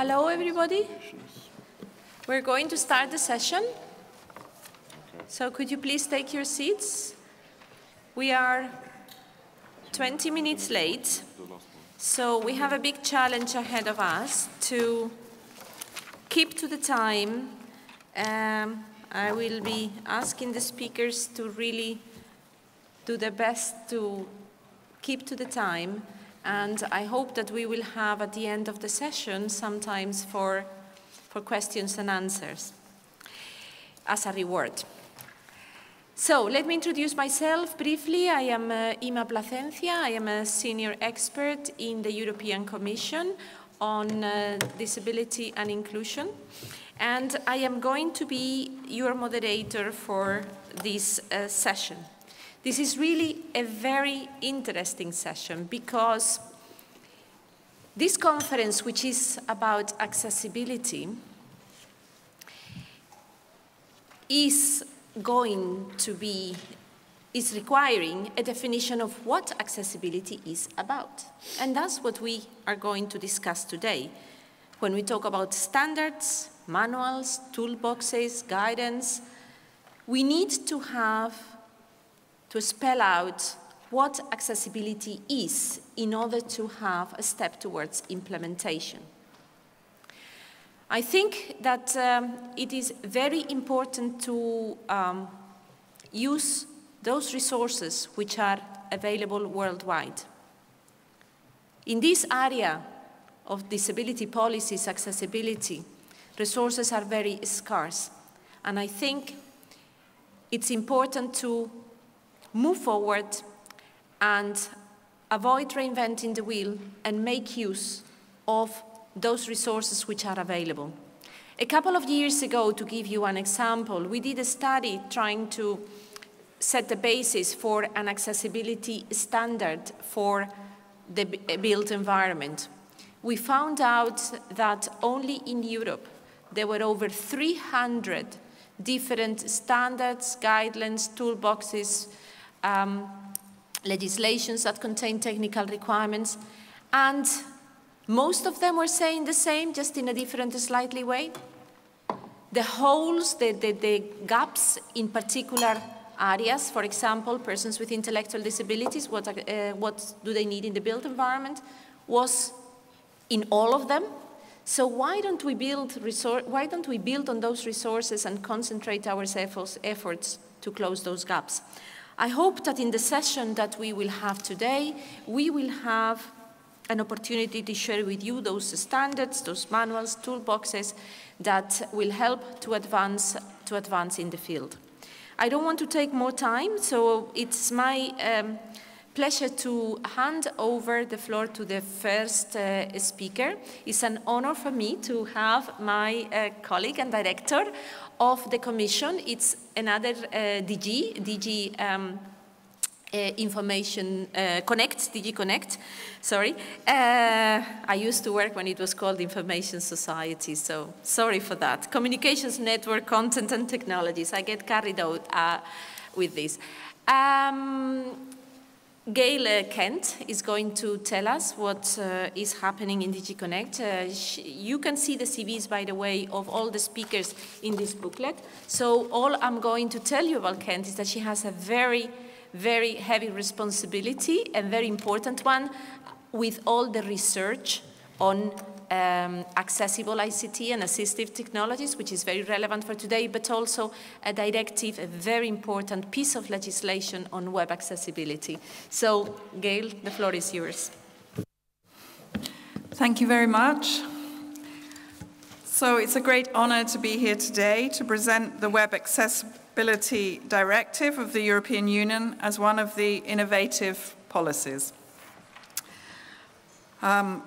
Hello, everybody. We're going to start the session. So could you please take your seats? We are 20 minutes late, so we have a big challenge ahead of us to keep to the time. Um, I will be asking the speakers to really do their best to keep to the time and I hope that we will have at the end of the session sometimes for, for questions and answers as a reward. So let me introduce myself briefly. I am uh, Inma Placencia. I am a senior expert in the European Commission on uh, disability and inclusion. And I am going to be your moderator for this uh, session. This is really a very interesting session because this conference, which is about accessibility, is going to be, is requiring a definition of what accessibility is about. And that's what we are going to discuss today. When we talk about standards, manuals, toolboxes, guidance, we need to have to spell out what accessibility is in order to have a step towards implementation. I think that um, it is very important to um, use those resources which are available worldwide. In this area of disability policies, accessibility, resources are very scarce. And I think it's important to move forward and avoid reinventing the wheel and make use of those resources which are available. A couple of years ago, to give you an example, we did a study trying to set the basis for an accessibility standard for the built environment. We found out that only in Europe there were over 300 different standards, guidelines, toolboxes, um, legislations that contain technical requirements, and most of them were saying the same, just in a different, slightly way. The holes, the, the, the gaps in particular areas, for example, persons with intellectual disabilities, what, uh, what do they need in the built environment, was in all of them. So why don't we build, why don't we build on those resources and concentrate our efforts, efforts to close those gaps? I hope that in the session that we will have today, we will have an opportunity to share with you those standards, those manuals, toolboxes that will help to advance, to advance in the field. I don't want to take more time, so it's my um, pleasure to hand over the floor to the first uh, speaker. It's an honor for me to have my uh, colleague and director of the Commission. It's another uh, DG, DG um, uh, Information uh, Connect, DG Connect, sorry. Uh, I used to work when it was called Information Society, so sorry for that. Communications Network, Content and Technologies. I get carried out uh, with this. Um, Gail Kent is going to tell us what uh, is happening in DG Connect. Uh, you can see the CVs, by the way, of all the speakers in this booklet. So all I'm going to tell you about Kent is that she has a very, very heavy responsibility, a very important one, with all the research on um, accessible ICT and assistive technologies, which is very relevant for today, but also a directive, a very important piece of legislation on web accessibility. So, Gail, the floor is yours. Thank you very much. So it's a great honor to be here today to present the Web Accessibility Directive of the European Union as one of the innovative policies. Um,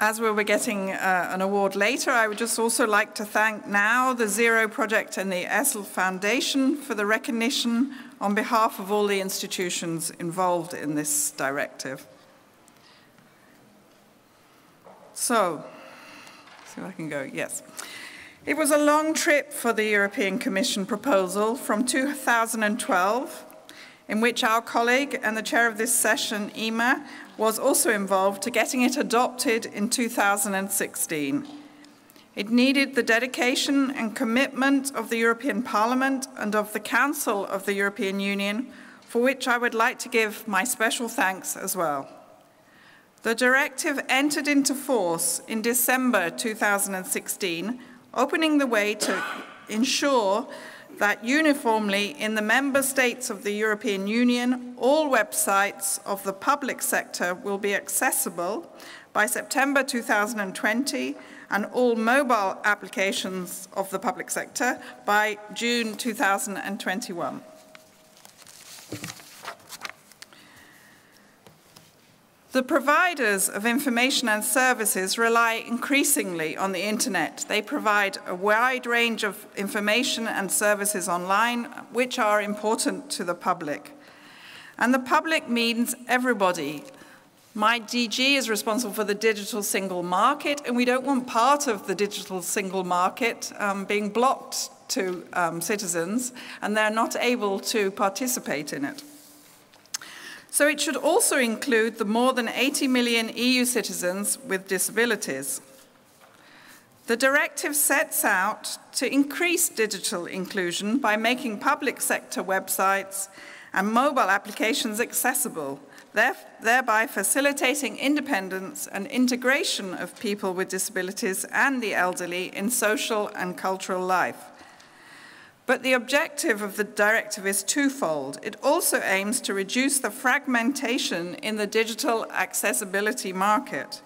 as we were getting uh, an award later, I would just also like to thank now the Zero Project and the ESSL Foundation for the recognition on behalf of all the institutions involved in this directive. So, see if I can go, yes. It was a long trip for the European Commission proposal from 2012 in which our colleague and the chair of this session, Ema, was also involved to getting it adopted in 2016. It needed the dedication and commitment of the European Parliament and of the Council of the European Union, for which I would like to give my special thanks as well. The directive entered into force in December 2016, opening the way to ensure that uniformly in the member states of the European Union, all websites of the public sector will be accessible by September 2020 and all mobile applications of the public sector by June 2021. The providers of information and services rely increasingly on the internet. They provide a wide range of information and services online, which are important to the public. And the public means everybody. My DG is responsible for the digital single market, and we don't want part of the digital single market um, being blocked to um, citizens, and they're not able to participate in it. So it should also include the more than 80 million EU citizens with disabilities. The directive sets out to increase digital inclusion by making public sector websites and mobile applications accessible, thereby facilitating independence and integration of people with disabilities and the elderly in social and cultural life. But the objective of the directive is twofold. It also aims to reduce the fragmentation in the digital accessibility market.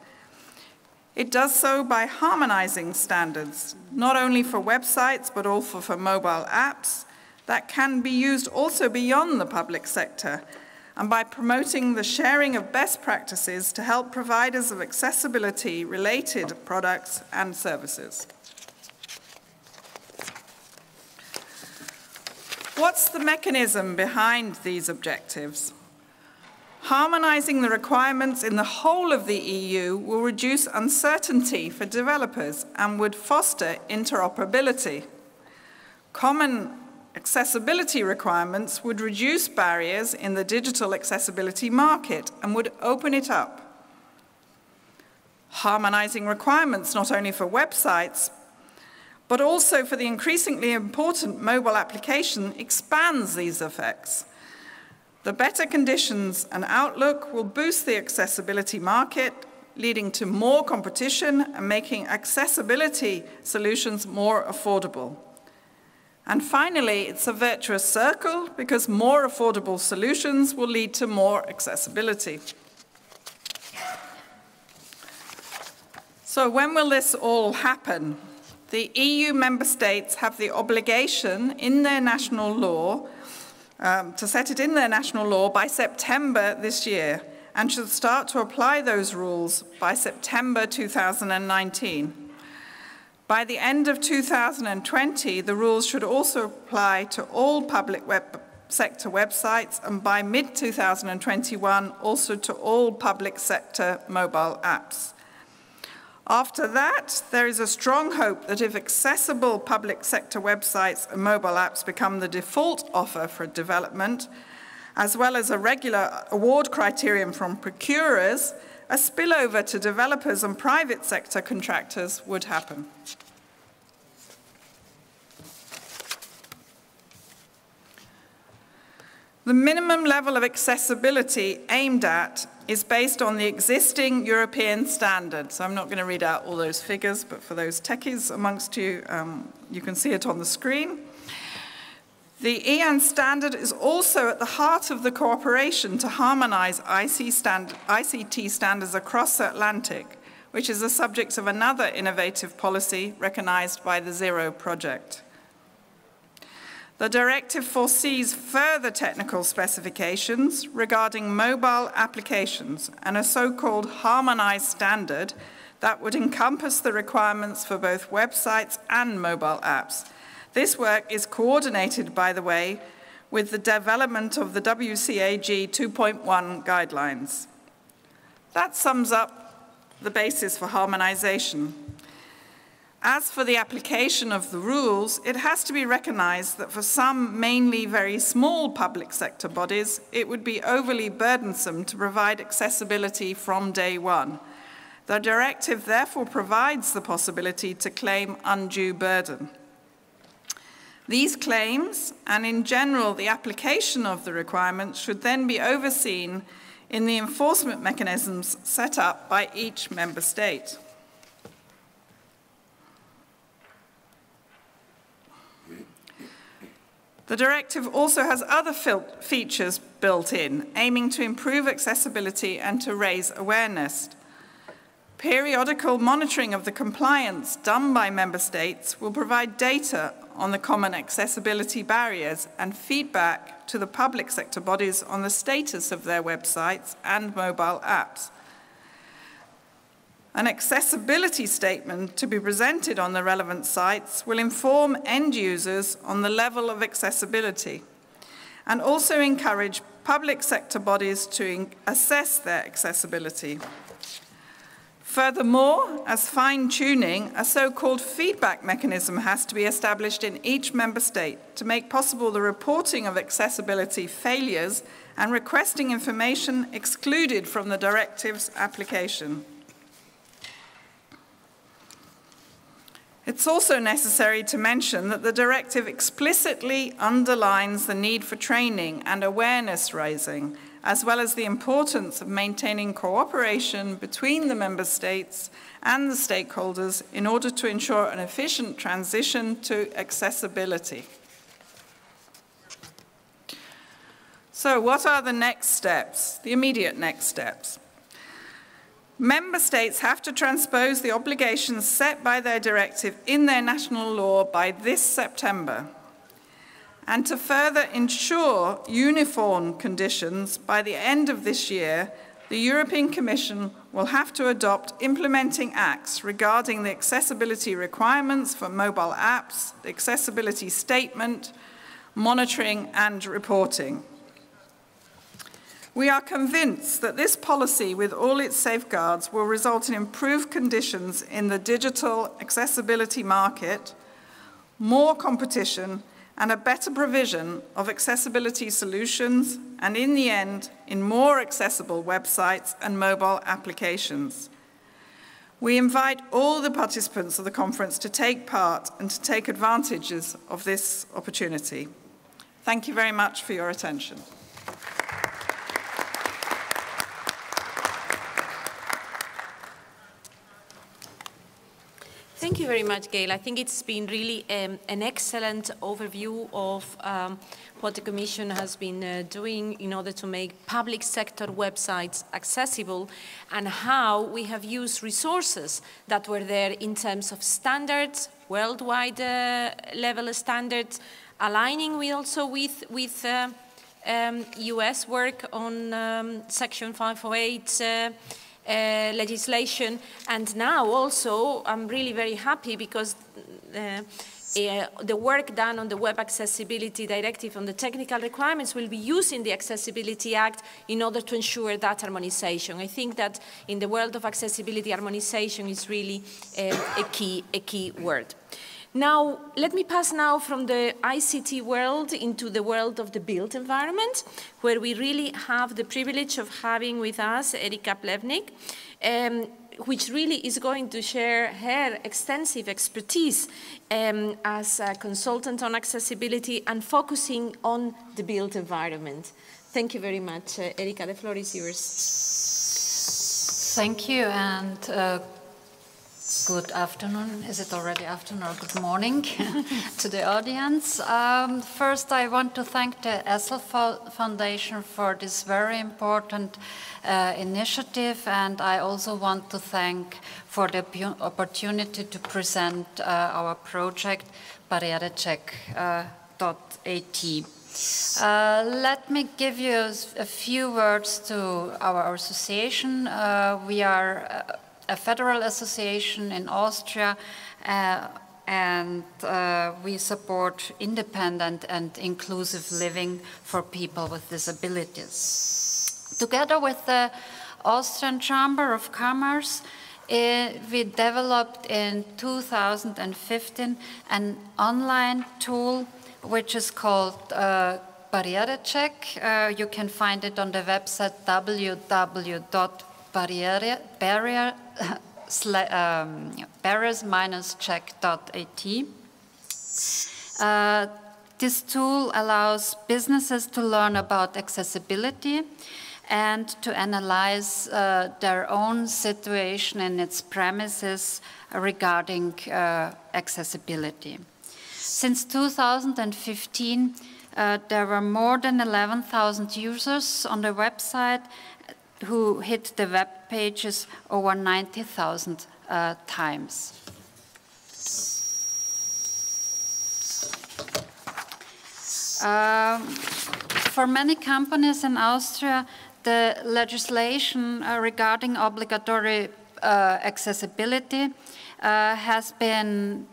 It does so by harmonizing standards, not only for websites, but also for mobile apps that can be used also beyond the public sector, and by promoting the sharing of best practices to help providers of accessibility-related products and services. What's the mechanism behind these objectives? Harmonizing the requirements in the whole of the EU will reduce uncertainty for developers and would foster interoperability. Common accessibility requirements would reduce barriers in the digital accessibility market and would open it up. Harmonizing requirements not only for websites, but also for the increasingly important mobile application expands these effects. The better conditions and outlook will boost the accessibility market, leading to more competition and making accessibility solutions more affordable. And finally, it's a virtuous circle because more affordable solutions will lead to more accessibility. So when will this all happen? The EU member states have the obligation in their national law um, to set it in their national law by September this year and should start to apply those rules by September 2019. By the end of 2020, the rules should also apply to all public web sector websites and by mid-2021 also to all public sector mobile apps. After that, there is a strong hope that if accessible public sector websites and mobile apps become the default offer for development, as well as a regular award criterion from procurers, a spillover to developers and private sector contractors would happen. The minimum level of accessibility aimed at is based on the existing European standard. So I'm not going to read out all those figures, but for those techies amongst you, um, you can see it on the screen. The EN standard is also at the heart of the cooperation to harmonize IC stand ICT standards across the Atlantic, which is the subject of another innovative policy recognized by the Zero Project. The directive foresees further technical specifications regarding mobile applications and a so-called harmonized standard that would encompass the requirements for both websites and mobile apps. This work is coordinated, by the way, with the development of the WCAG 2.1 guidelines. That sums up the basis for harmonization. As for the application of the rules, it has to be recognised that for some mainly very small public sector bodies, it would be overly burdensome to provide accessibility from day one. The directive therefore provides the possibility to claim undue burden. These claims, and in general the application of the requirements, should then be overseen in the enforcement mechanisms set up by each member state. The directive also has other features built in, aiming to improve accessibility and to raise awareness. Periodical monitoring of the compliance done by member states will provide data on the common accessibility barriers and feedback to the public sector bodies on the status of their websites and mobile apps. An accessibility statement to be presented on the relevant sites will inform end users on the level of accessibility and also encourage public sector bodies to assess their accessibility. Furthermore, as fine-tuning, a so-called feedback mechanism has to be established in each member state to make possible the reporting of accessibility failures and requesting information excluded from the directive's application. It's also necessary to mention that the directive explicitly underlines the need for training and awareness raising, as well as the importance of maintaining cooperation between the member states and the stakeholders in order to ensure an efficient transition to accessibility. So what are the next steps, the immediate next steps? Member states have to transpose the obligations set by their directive in their national law by this September. And to further ensure uniform conditions by the end of this year, the European Commission will have to adopt implementing acts regarding the accessibility requirements for mobile apps, the accessibility statement, monitoring and reporting. We are convinced that this policy, with all its safeguards, will result in improved conditions in the digital accessibility market, more competition, and a better provision of accessibility solutions, and in the end, in more accessible websites and mobile applications. We invite all the participants of the conference to take part and to take advantages of this opportunity. Thank you very much for your attention. Thank you very much, Gail. I think it's been really um, an excellent overview of um, what the Commission has been uh, doing in order to make public sector websites accessible and how we have used resources that were there in terms of standards, worldwide uh, level standards, aligning also with, with uh, um, US work on um, Section 508 uh, legislation. And now also, I'm really very happy because uh, uh, the work done on the Web Accessibility Directive on the technical requirements will be used in the Accessibility Act in order to ensure that harmonization. I think that in the world of accessibility, harmonization is really uh, a, key, a key word. Now, let me pass now from the ICT world into the world of the built environment, where we really have the privilege of having with us Erika Plevnik, um, which really is going to share her extensive expertise um, as a consultant on accessibility and focusing on the built environment. Thank you very much. Uh, Erika, the floor is yours. Thank you, and uh, Good afternoon. Is it already afternoon or good morning to the audience? Um, first, I want to thank the ESSL Foundation for this very important uh, initiative, and I also want to thank for the opportunity to present uh, our project barrierecheck.at. Uh, uh, let me give you a few words to our association. Uh, we are uh, a federal association in Austria, uh, and uh, we support independent and inclusive living for people with disabilities. Together with the Austrian Chamber of Commerce, uh, we developed in 2015 an online tool which is called uh, Barriere Check. Uh, you can find it on the website www.barrierecheck.at. Uh, this tool allows businesses to learn about accessibility and to analyze uh, their own situation in its premises regarding uh, accessibility. Since 2015, uh, there were more than 11,000 users on the website who hit the web pages over 90,000 uh, times. Um, for many companies in Austria, the legislation uh, regarding obligatory uh, accessibility uh, has been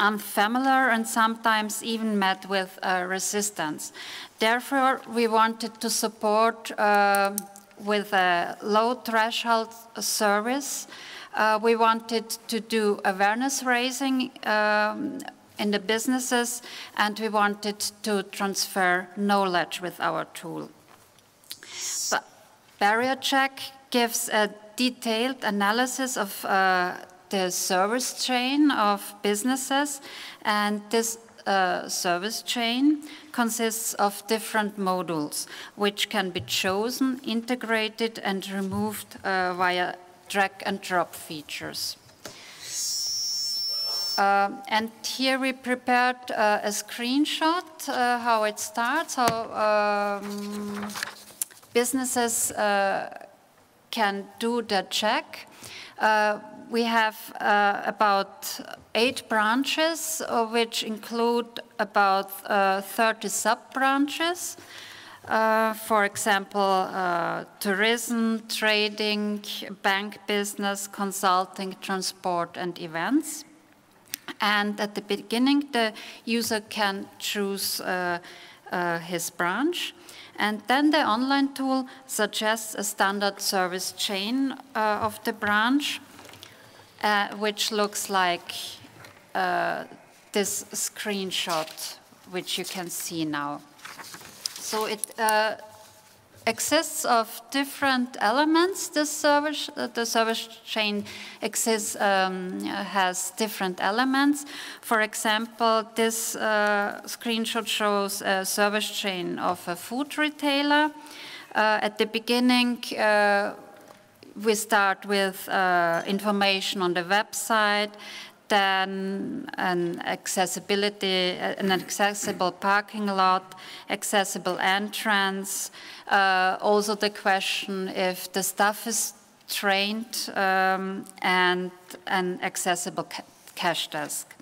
unfamiliar and sometimes even met with uh, resistance. Therefore, we wanted to support uh, with a low threshold service. Uh, we wanted to do awareness raising um, in the businesses and we wanted to transfer knowledge with our tool. But barrier check gives a detailed analysis of uh, the service chain of businesses, and this uh, service chain consists of different modules, which can be chosen, integrated, and removed uh, via drag and drop features. Uh, and here we prepared uh, a screenshot uh, how it starts, how um, businesses uh, can do the check we have about eight branches, which include about uh, 30 sub-branches. Uh, for example, uh, tourism, trading, bank business, consulting, transport, and events. And at the beginning, the user can choose uh, uh, his branch. And then the online tool suggests a standard service chain of the branch uh, which looks like uh, this screenshot, which you can see now. So it uh, exists of different elements. This service, uh, the service chain exists, um, has different elements. For example, this uh, screenshot shows a service chain of a food retailer. Uh, at the beginning, we start with uh, information on the website, then an accessibility, an accessible parking lot, accessible entrance, uh, also the question if the staff is trained um, and an accessible ca cash desk.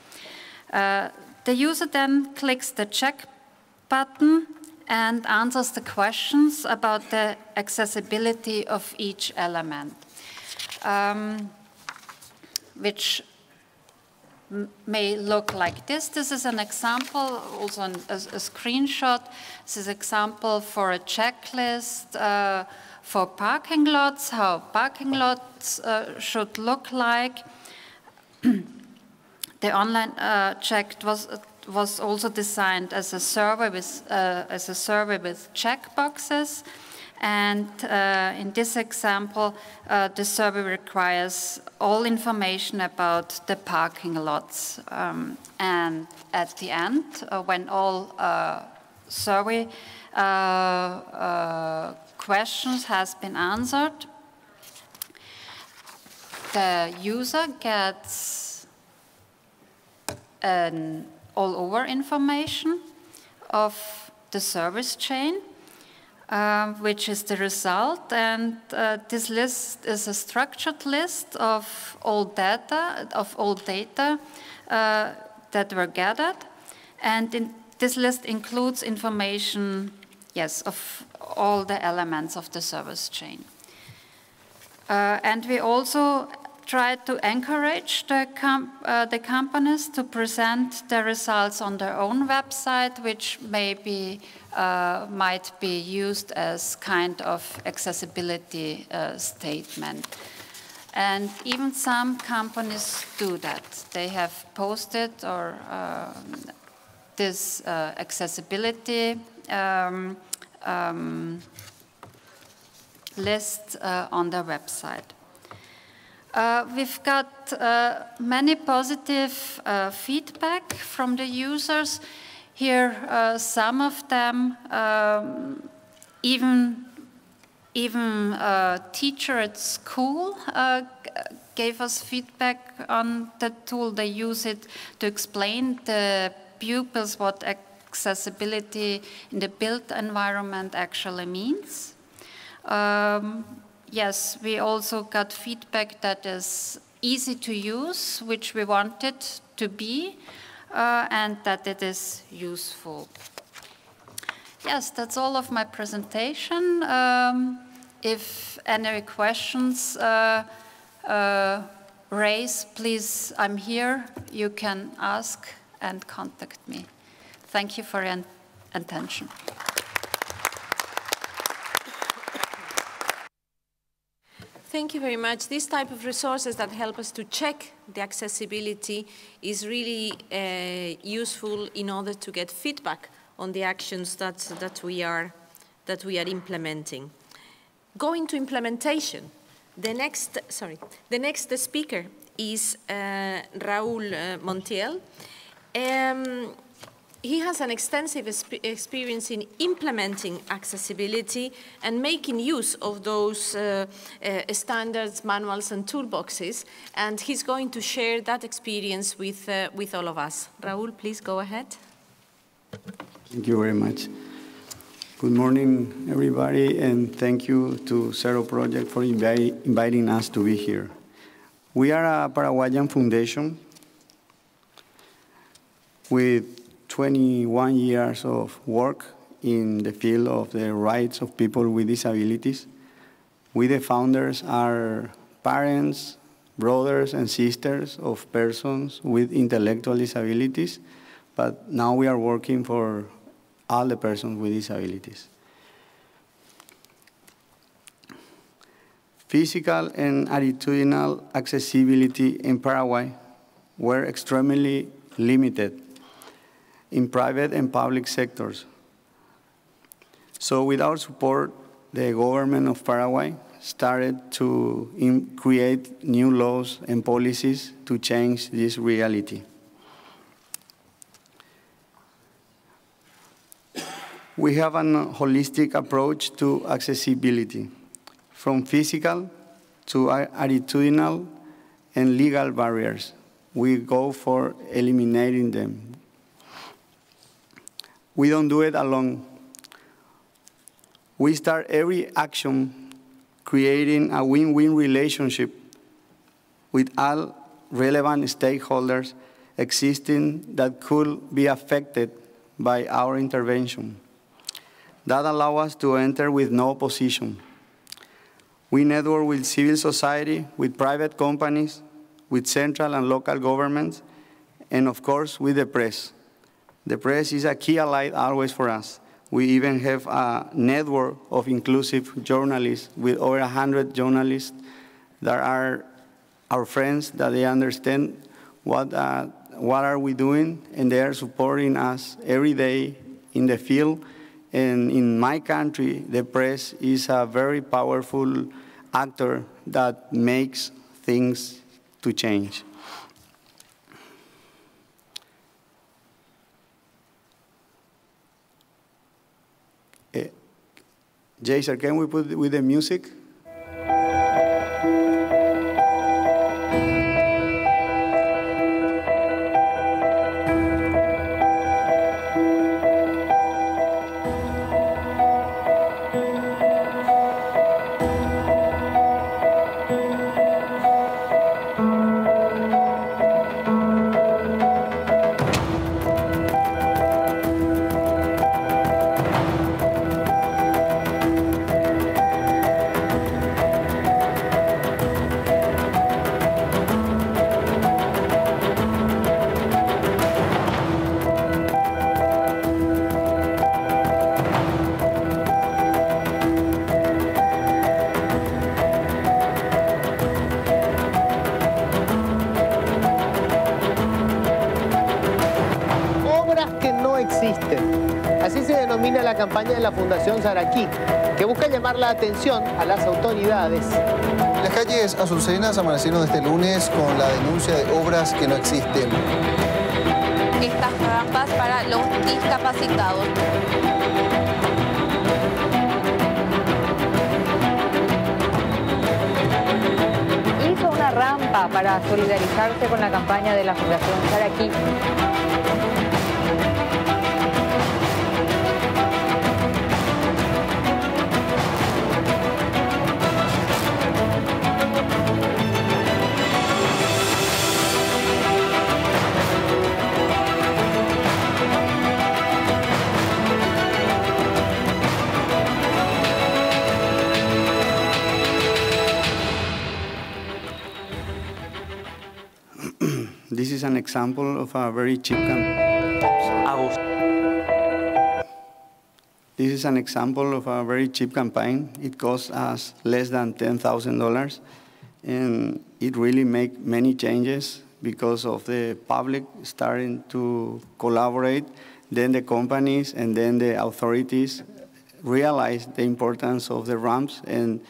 Uh, the user then clicks the check button and answers the questions about the accessibility of each element, um, which may look like this. This is an example, also an, a, a, screenshot. This is example for a checklist uh, for parking lots, how parking lots uh, should look like. the online uh, check was was also designed as a survey with, uh, as a survey with checkboxes. And uh, in this example, uh, the survey requires all information about the parking lots. Um, and at the end, uh, when all uh, survey uh, questions has been answered, the user gets an all over information of the service chain, uh, which is the result. And uh, this list is a structured list of all data, of all data uh, that were gathered. And this list includes information, yes, of all the elements of the service chain. Uh, and we also try to encourage the, com uh, the companies to present the results on their own website, which maybe uh, might be used as kind of accessibility uh, statement. And even some companies do that. They have posted or uh, this uh, accessibility um, um, list uh, on their website. Uh, we've got uh, many positive uh, feedback from the users. Here, uh, some of them um, even even a teacher at school uh, gave us feedback on the tool. They use it to explain the pupils what accessibility in the built environment actually means. Um, yes, we also got feedback that is easy to use, which we wanted to be, uh, and that it is useful. Yes, that's all of my presentation. Um, if any questions uh, uh, raise, please, I'm here. You can ask and contact me. Thank you for your attention. Thank you very much. This type of resources that help us to check the accessibility is really uh, useful in order to get feedback on the actions that, that, we, are, that we are implementing. Going to implementation, the next, sorry, the next speaker is uh, Raul uh, Montiel. Um, he has an extensive experience in implementing accessibility and making use of those uh, uh, standards, manuals, and toolboxes. And he's going to share that experience with, uh, with all of us. Raul, please go ahead. Thank you very much. Good morning, everybody, and thank you to Zero Project for invi inviting us to be here. We are a Paraguayan foundation with 21 years of work in the field of the rights of people with disabilities. We, the founders, are parents, brothers, and sisters of persons with intellectual disabilities, but now we are working for all the persons with disabilities. Physical and attitudinal accessibility in Paraguay were extremely limited in private and public sectors. So with our support, the government of Paraguay started to create new laws and policies to change this reality. We have a holistic approach to accessibility, from physical to attitudinal and legal barriers. We go for eliminating them. We don't do it alone. We start every action creating a win-win relationship with all relevant stakeholders existing that could be affected by our intervention that allow us to enter with no opposition. We network with civil society, with private companies, with central and local governments, and of course with the press. The press is a key ally always for us. We even have a network of inclusive journalists with over 100 journalists that are our friends, that they understand what, uh, what are we doing, and they are supporting us every day in the field and in my country, the press is a very powerful actor that makes things to change. Jason, can we put with the music? Campaña de la Fundación Saraquí, que busca llamar la atención a las autoridades. Las calles azucenas amanecieron este lunes con la denuncia de obras que no existen. Estas rampas para los discapacitados. Hizo una rampa para solidarizarse con la campaña de la Fundación Saraquí. Is an example of a very cheap campaign. This is an example of a very cheap campaign. It costs us less than $10,000 and it really make many changes because of the public starting to collaborate, then the companies and then the authorities realize the importance of the ramps and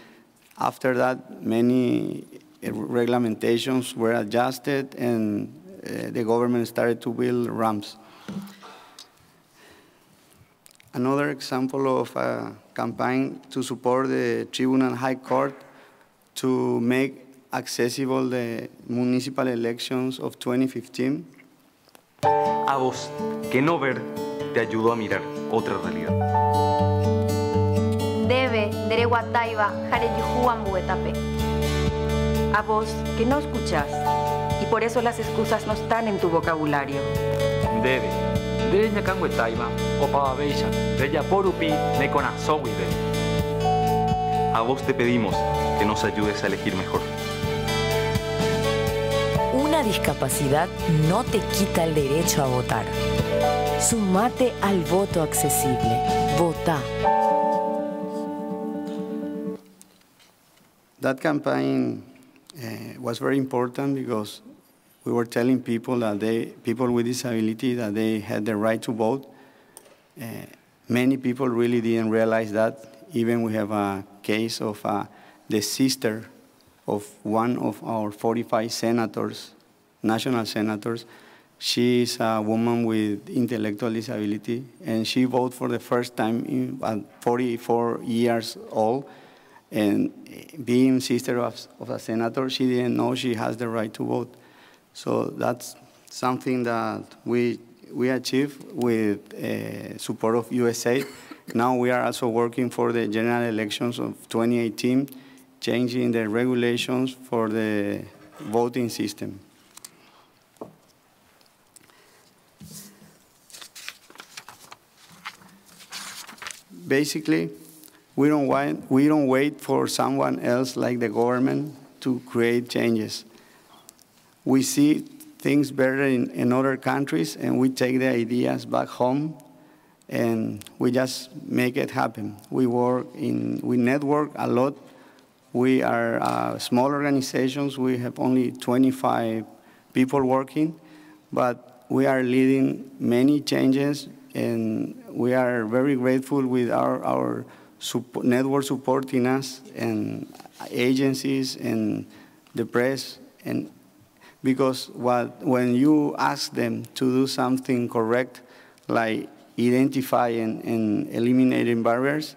after that many regulations were adjusted and Uh, the government started to build ramps. Another example of a campaign to support the Tribunal High Court to make accessible the municipal elections of 2015. A vos, que no ver te ayudó a mirar otra realidad. Debe, dereguataiba, jareyujuan buetape. A vos, que no escuchás, y por eso las excusas no están en tu vocabulario. Debe, debe ñacangue taiba, o pavabeisha, bella porupi, necona sowibe. A vos te pedimos que nos ayudes a elegir mejor. Una discapacidad no te quita el derecho a votar. Sumate al voto accesible. Vota. That campaign uh, was very important because we were telling people that they, people with disability, that they had the right to vote. Uh, many people really didn't realize that. Even we have a case of uh, the sister of one of our 45 senators, national senators. She is a woman with intellectual disability, and she voted for the first time in, at 44 years old. And being sister of, of a senator, she didn't know she has the right to vote. So that's something that we, we achieved with uh, support of USA. now we are also working for the general elections of 2018, changing the regulations for the voting system. Basically, we don't, want, we don't wait for someone else like the government to create changes we see things better in, in other countries and we take the ideas back home and we just make it happen. We work in, we network a lot. We are uh, small organizations. We have only 25 people working, but we are leading many changes and we are very grateful with our, our support, network supporting us and agencies and the press and because what, when you ask them to do something correct, like identifying and eliminating barriers,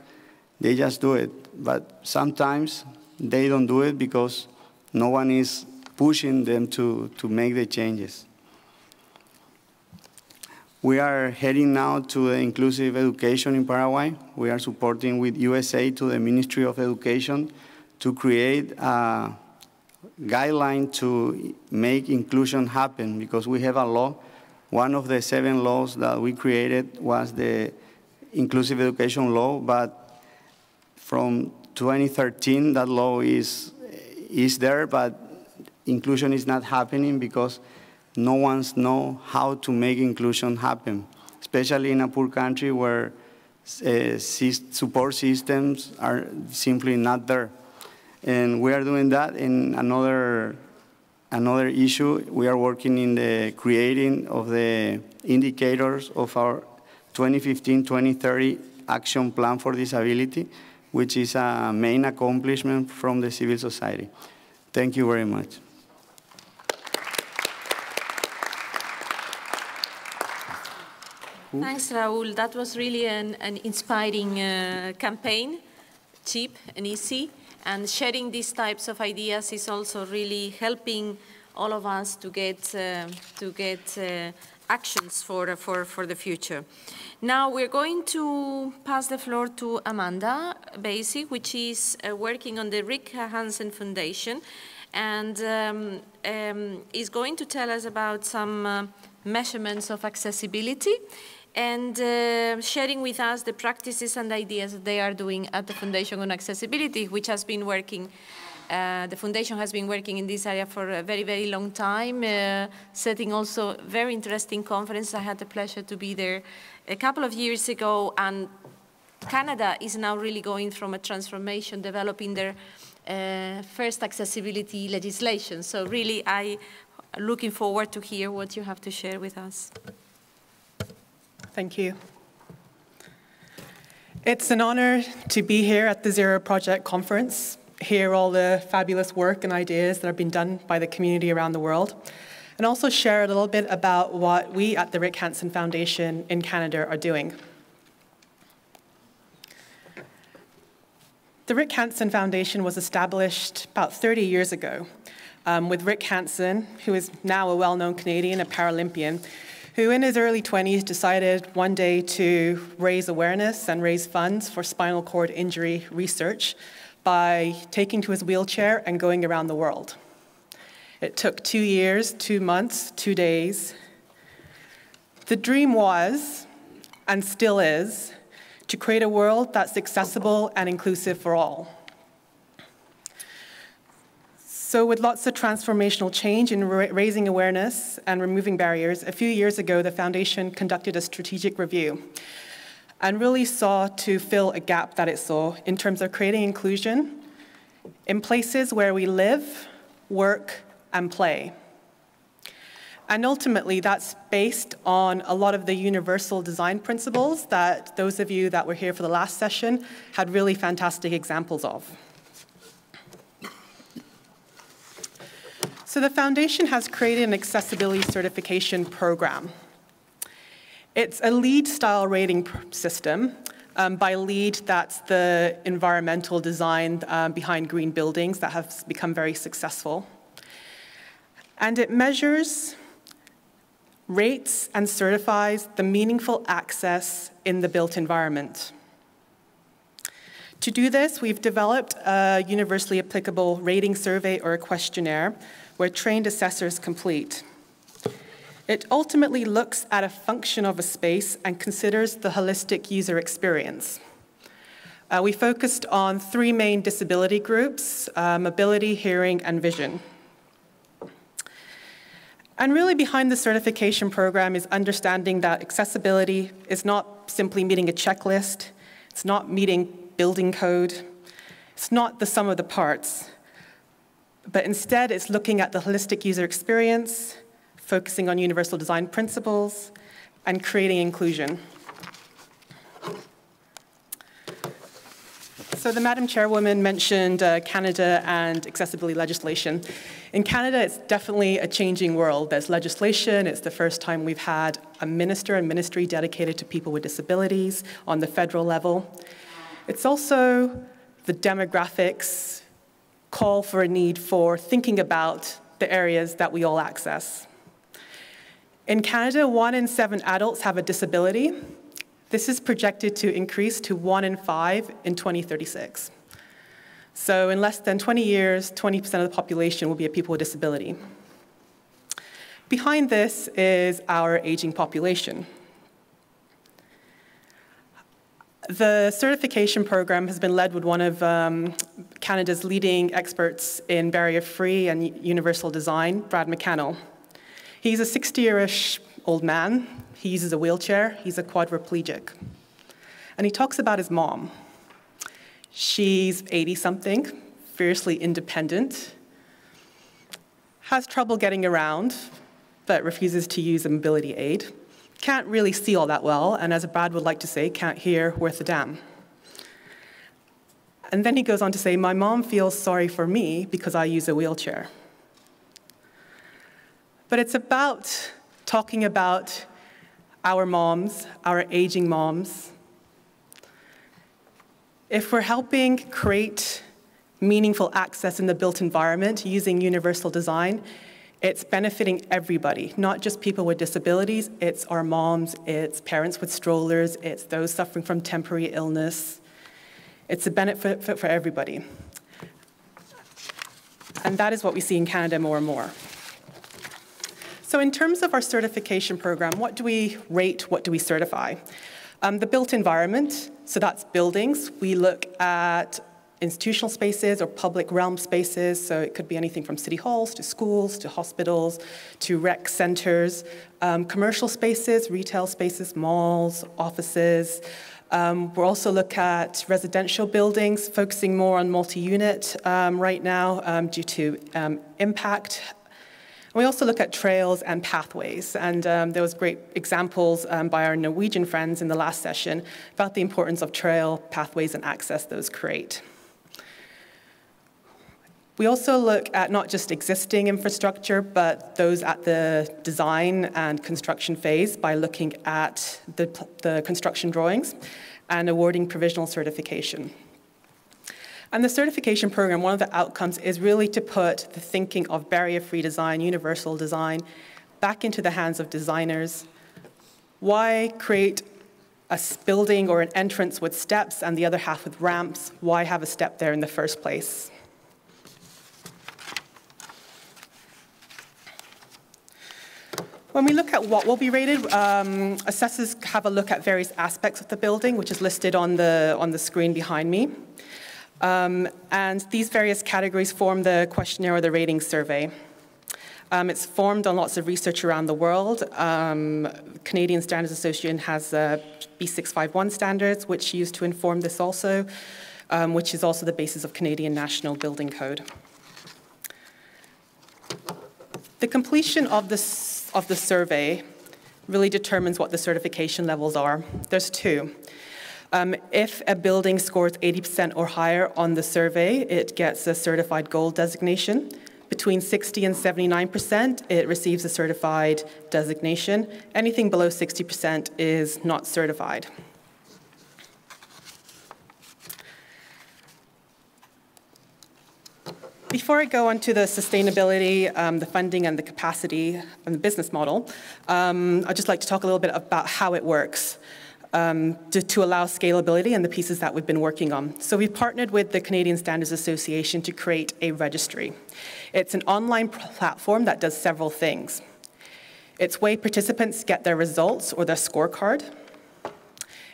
they just do it. But sometimes they don't do it because no one is pushing them to, to make the changes. We are heading now to the inclusive education in Paraguay. We are supporting with USA to the Ministry of Education to create a guideline to make inclusion happen because we have a law. One of the seven laws that we created was the inclusive education law, but from 2013 that law is, is there, but inclusion is not happening because no one's know how to make inclusion happen, especially in a poor country where uh, support systems are simply not there. And we are doing that in another, another issue. We are working in the creating of the indicators of our 2015-2030 Action Plan for Disability, which is a main accomplishment from the civil society. Thank you very much. Thanks, Raul. That was really an, an inspiring uh, campaign, cheap and easy. And sharing these types of ideas is also really helping all of us to get, uh, to get uh, actions for, for, for the future. Now we're going to pass the floor to Amanda Babich, which is uh, working on the Rick Hansen Foundation and um, um, is going to tell us about some uh, measurements of accessibility and uh, sharing with us the practices and ideas that they are doing at the Foundation on Accessibility, which has been working uh, the foundation has been working in this area for a very, very long time, uh, setting also very interesting conference. I had the pleasure to be there a couple of years ago, and Canada is now really going from a transformation, developing their uh, first accessibility legislation. So really, I'm looking forward to hear what you have to share with us. Thank you. It's an honor to be here at the Zero Project Conference, hear all the fabulous work and ideas that have been done by the community around the world, and also share a little bit about what we at the Rick Hansen Foundation in Canada are doing. The Rick Hansen Foundation was established about 30 years ago um, with Rick Hansen, who is now a well-known Canadian, a Paralympian, who in his early 20s decided one day to raise awareness and raise funds for spinal cord injury research by taking to his wheelchair and going around the world. It took two years, two months, two days. The dream was, and still is, to create a world that's accessible and inclusive for all. So with lots of transformational change in ra raising awareness and removing barriers, a few years ago, the foundation conducted a strategic review and really saw to fill a gap that it saw in terms of creating inclusion in places where we live, work, and play. And ultimately, that's based on a lot of the universal design principles that those of you that were here for the last session had really fantastic examples of. So the foundation has created an accessibility certification program. It's a LEED style rating system. Um, by LEED, that's the environmental design um, behind green buildings that have become very successful. And it measures, rates, and certifies the meaningful access in the built environment. To do this, we've developed a universally applicable rating survey or a questionnaire where trained assessors complete. It ultimately looks at a function of a space and considers the holistic user experience. Uh, we focused on three main disability groups, uh, mobility, hearing, and vision. And really behind the certification program is understanding that accessibility is not simply meeting a checklist, it's not meeting building code, it's not the sum of the parts but instead it's looking at the holistic user experience, focusing on universal design principles, and creating inclusion. So the Madam Chairwoman mentioned uh, Canada and accessibility legislation. In Canada, it's definitely a changing world. There's legislation. It's the first time we've had a minister and ministry dedicated to people with disabilities on the federal level. It's also the demographics, call for a need for thinking about the areas that we all access. In Canada, one in seven adults have a disability. This is projected to increase to one in five in 2036. So in less than 20 years, 20% of the population will be people with disability. Behind this is our aging population. The certification program has been led with one of um, Canada's leading experts in barrier-free and universal design, Brad McCannell. He's a 60-year-ish old man. He uses a wheelchair. He's a quadriplegic. And he talks about his mom. She's 80-something, fiercely independent, has trouble getting around, but refuses to use a mobility aid, can't really see all that well, and as a Brad would like to say, can't hear worth a damn. And then he goes on to say, My mom feels sorry for me because I use a wheelchair. But it's about talking about our moms, our aging moms. If we're helping create meaningful access in the built environment using universal design, it's benefiting everybody, not just people with disabilities. It's our moms, it's parents with strollers, it's those suffering from temporary illness. It's a benefit for everybody. And that is what we see in Canada more and more. So in terms of our certification program, what do we rate, what do we certify? Um, the built environment, so that's buildings. We look at institutional spaces or public realm spaces, so it could be anything from city halls to schools to hospitals to rec centers, um, commercial spaces, retail spaces, malls, offices. Um, we'll also look at residential buildings, focusing more on multi-unit um, right now um, due to um, impact we also look at trails and pathways, and um, there was great examples um, by our Norwegian friends in the last session about the importance of trail, pathways, and access those create. We also look at not just existing infrastructure, but those at the design and construction phase by looking at the, the construction drawings and awarding provisional certification. And the certification program, one of the outcomes is really to put the thinking of barrier-free design, universal design, back into the hands of designers. Why create a building or an entrance with steps and the other half with ramps? Why have a step there in the first place? When we look at what will be rated, um, assessors have a look at various aspects of the building, which is listed on the, on the screen behind me. Um, and these various categories form the questionnaire or the rating survey. Um, it's formed on lots of research around the world. Um, Canadian Standards Association has uh, B651 standards, which used to inform this also, um, which is also the basis of Canadian National Building Code. The completion of, this, of the survey really determines what the certification levels are. There's two. Um, if a building scores 80% or higher on the survey, it gets a certified gold designation. Between 60 and 79%, it receives a certified designation. Anything below 60% is not certified. Before I go on to the sustainability, um, the funding and the capacity and the business model, um, I'd just like to talk a little bit about how it works um, to, to, allow scalability and the pieces that we've been working on. So we've partnered with the Canadian Standards Association to create a registry. It's an online platform that does several things. It's way participants get their results or their scorecard.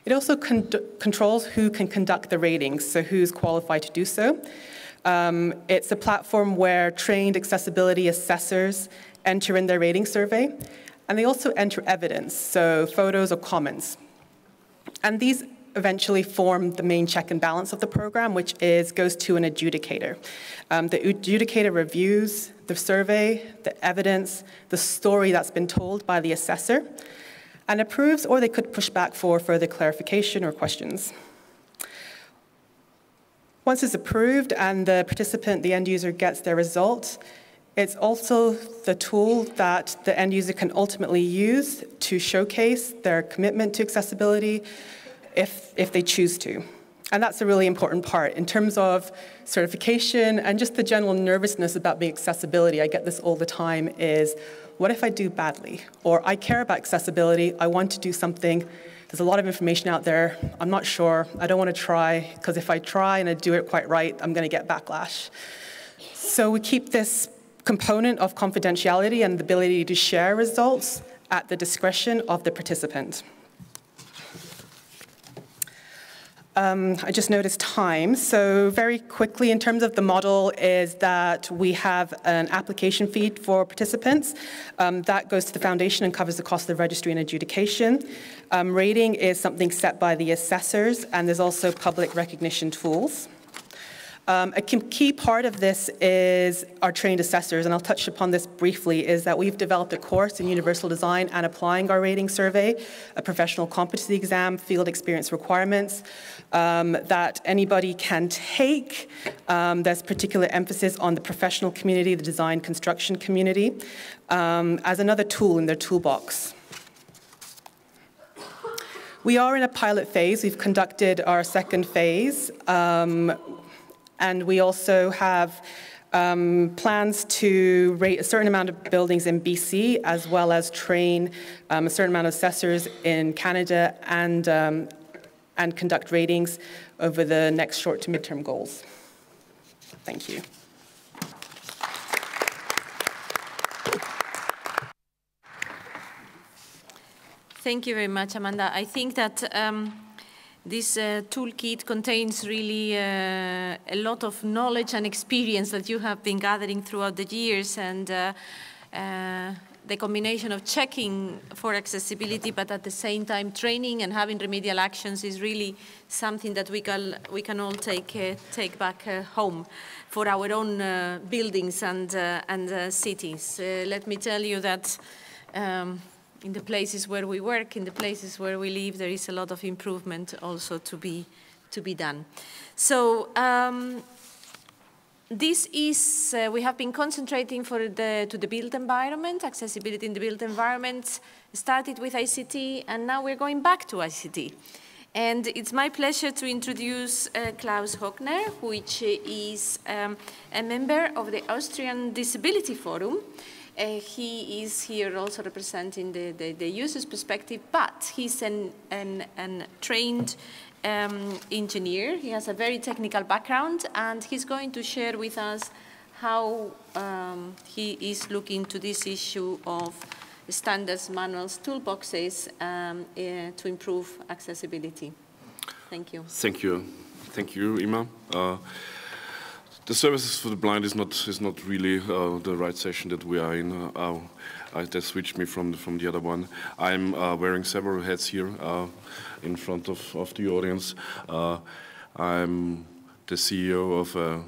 It also con controls who can conduct the ratings, so who's qualified to do so. Um, it's a platform where trained accessibility assessors enter in their rating survey, and they also enter evidence, so photos or comments. And these eventually form the main check and balance of the program, which is goes to an adjudicator. Um, the adjudicator reviews the survey, the evidence, the story that's been told by the assessor, and approves, or they could push back for further clarification or questions. Once it's approved and the participant, the end user, gets their result, it's also the tool that the end user can ultimately use to showcase their commitment to accessibility if, if they choose to. And that's a really important part. In terms of certification and just the general nervousness about being accessibility, I get this all the time, is what if I do badly? Or I care about accessibility, I want to do something, there's a lot of information out there, I'm not sure, I don't want to try, because if I try and I do it quite right, I'm going to get backlash. So we keep this component of confidentiality and the ability to share results at the discretion of the participant. Um, I just noticed time. So very quickly, in terms of the model, is that we have an application fee for participants. Um, that goes to the foundation and covers the cost of the registry and adjudication. Um, rating is something set by the assessors, and there's also public recognition tools. Um, a key part of this is our trained assessors, and I'll touch upon this briefly, is that we've developed a course in universal design and applying our rating survey, a professional competency exam, field experience requirements um, that anybody can take. Um, there's particular emphasis on the professional community, the design construction community, um, as another tool in their toolbox. We are in a pilot phase. We've conducted our second phase. Um, and we also have um, plans to rate a certain amount of buildings in BC, as well as train um, a certain amount of assessors in Canada and, um, and conduct ratings over the next short to midterm goals. Thank you. Thank you very much, Amanda. I think that um, this uh, toolkit contains really uh, a lot of knowledge and experience that you have been gathering throughout the years and uh, uh, the combination of checking for accessibility but at the same time training and having remedial actions is really something that we can, we can all take, uh, take back uh, home for our own buildings and, and cities. let me tell you that um, in the places where we work, in the places where we live, there is a lot of improvement also to be, to be done. So um, this is, uh, we have been concentrating for the, to the built environment, accessibility in the built environment, started with ICT, and now we're going back to ICT. And it's my pleasure to introduce uh, Klaus Höckner, which is um, a member of the Austrian Disability Forum, uh, he is here also representing the, the, the, user's perspective, but he's an, an, an trained um, engineer. He has a very technical background, and he's going to share with us how um, he is looking to this issue of standards, manuals, toolboxes um, uh, to improve accessibility. Thank you. Thank you. Thank you, Inma. Uh, the services for the blind is not is not really uh, the right session that we are in. Uh, I, that switched me from the, from the other one. I'm uh, wearing several hats here uh, in front of, of the audience. Uh, I'm the CEO of a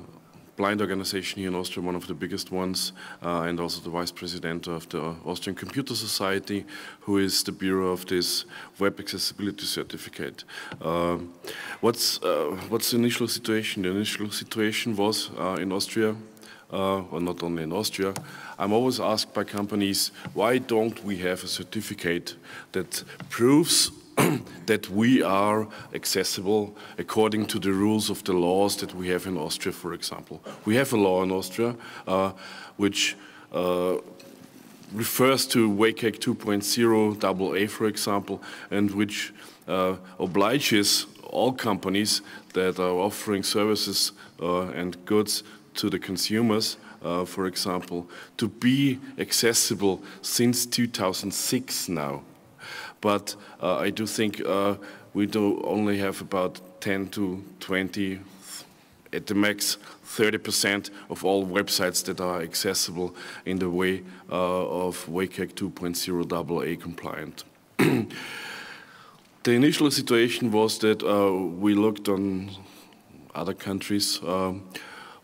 blind organization here in Austria, one of the biggest ones, uh, and also the vice president of the Austrian Computer Society, who is the bureau of this web accessibility certificate. Uh, what's, uh, what's the initial situation? The initial situation was uh, in Austria, uh, or not only in Austria, I'm always asked by companies, why don't we have a certificate that proves that we are accessible according to the rules of the laws that we have in Austria, for example. We have a law in Austria uh, which uh, refers to WCAG 2.0 AA, for example, and which uh, obliges all companies that are offering services uh, and goods to the consumers uh, for example, to be accessible since 2006 now. But uh, I do think uh, we do only have about 10 to 20, at the max 30% of all websites that are accessible in the way uh, of WCAG 2.0 AA compliant. the initial situation was that uh, we looked on other countries um,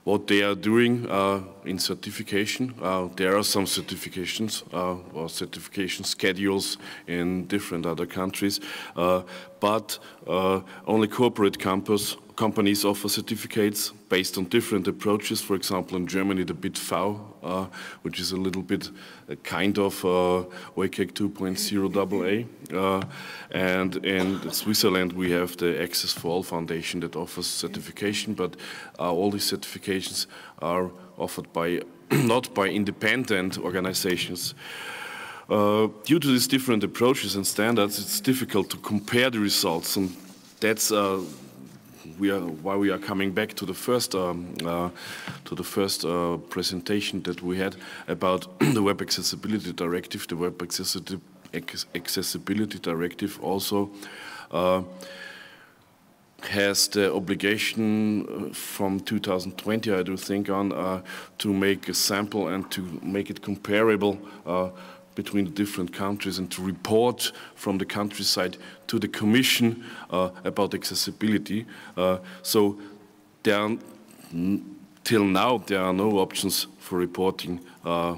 what they are doing uh, in certification. Uh, there are some certifications uh, or certification schedules in different other countries, uh, but uh, only corporate campus companies offer certificates based on different approaches. For example, in Germany, the BITV, uh, which is a little bit a kind of uh, WCAG 2.0 AA. Uh, and in Switzerland, we have the Access for All Foundation that offers certification, but uh, all these certifications are offered by not by independent organizations. Uh, due to these different approaches and standards, it's difficult to compare the results, and that's uh, we are, why we are coming back to the first um, uh, to the first uh, presentation that we had about the Web Accessibility Directive. The Web Accessibility Directive also uh, has the obligation uh, from 2020, I do think, on uh, to make a sample and to make it comparable uh, between the different countries and to report from the countryside to the Commission uh, about accessibility. Uh, so there are till now there are no options for reporting uh,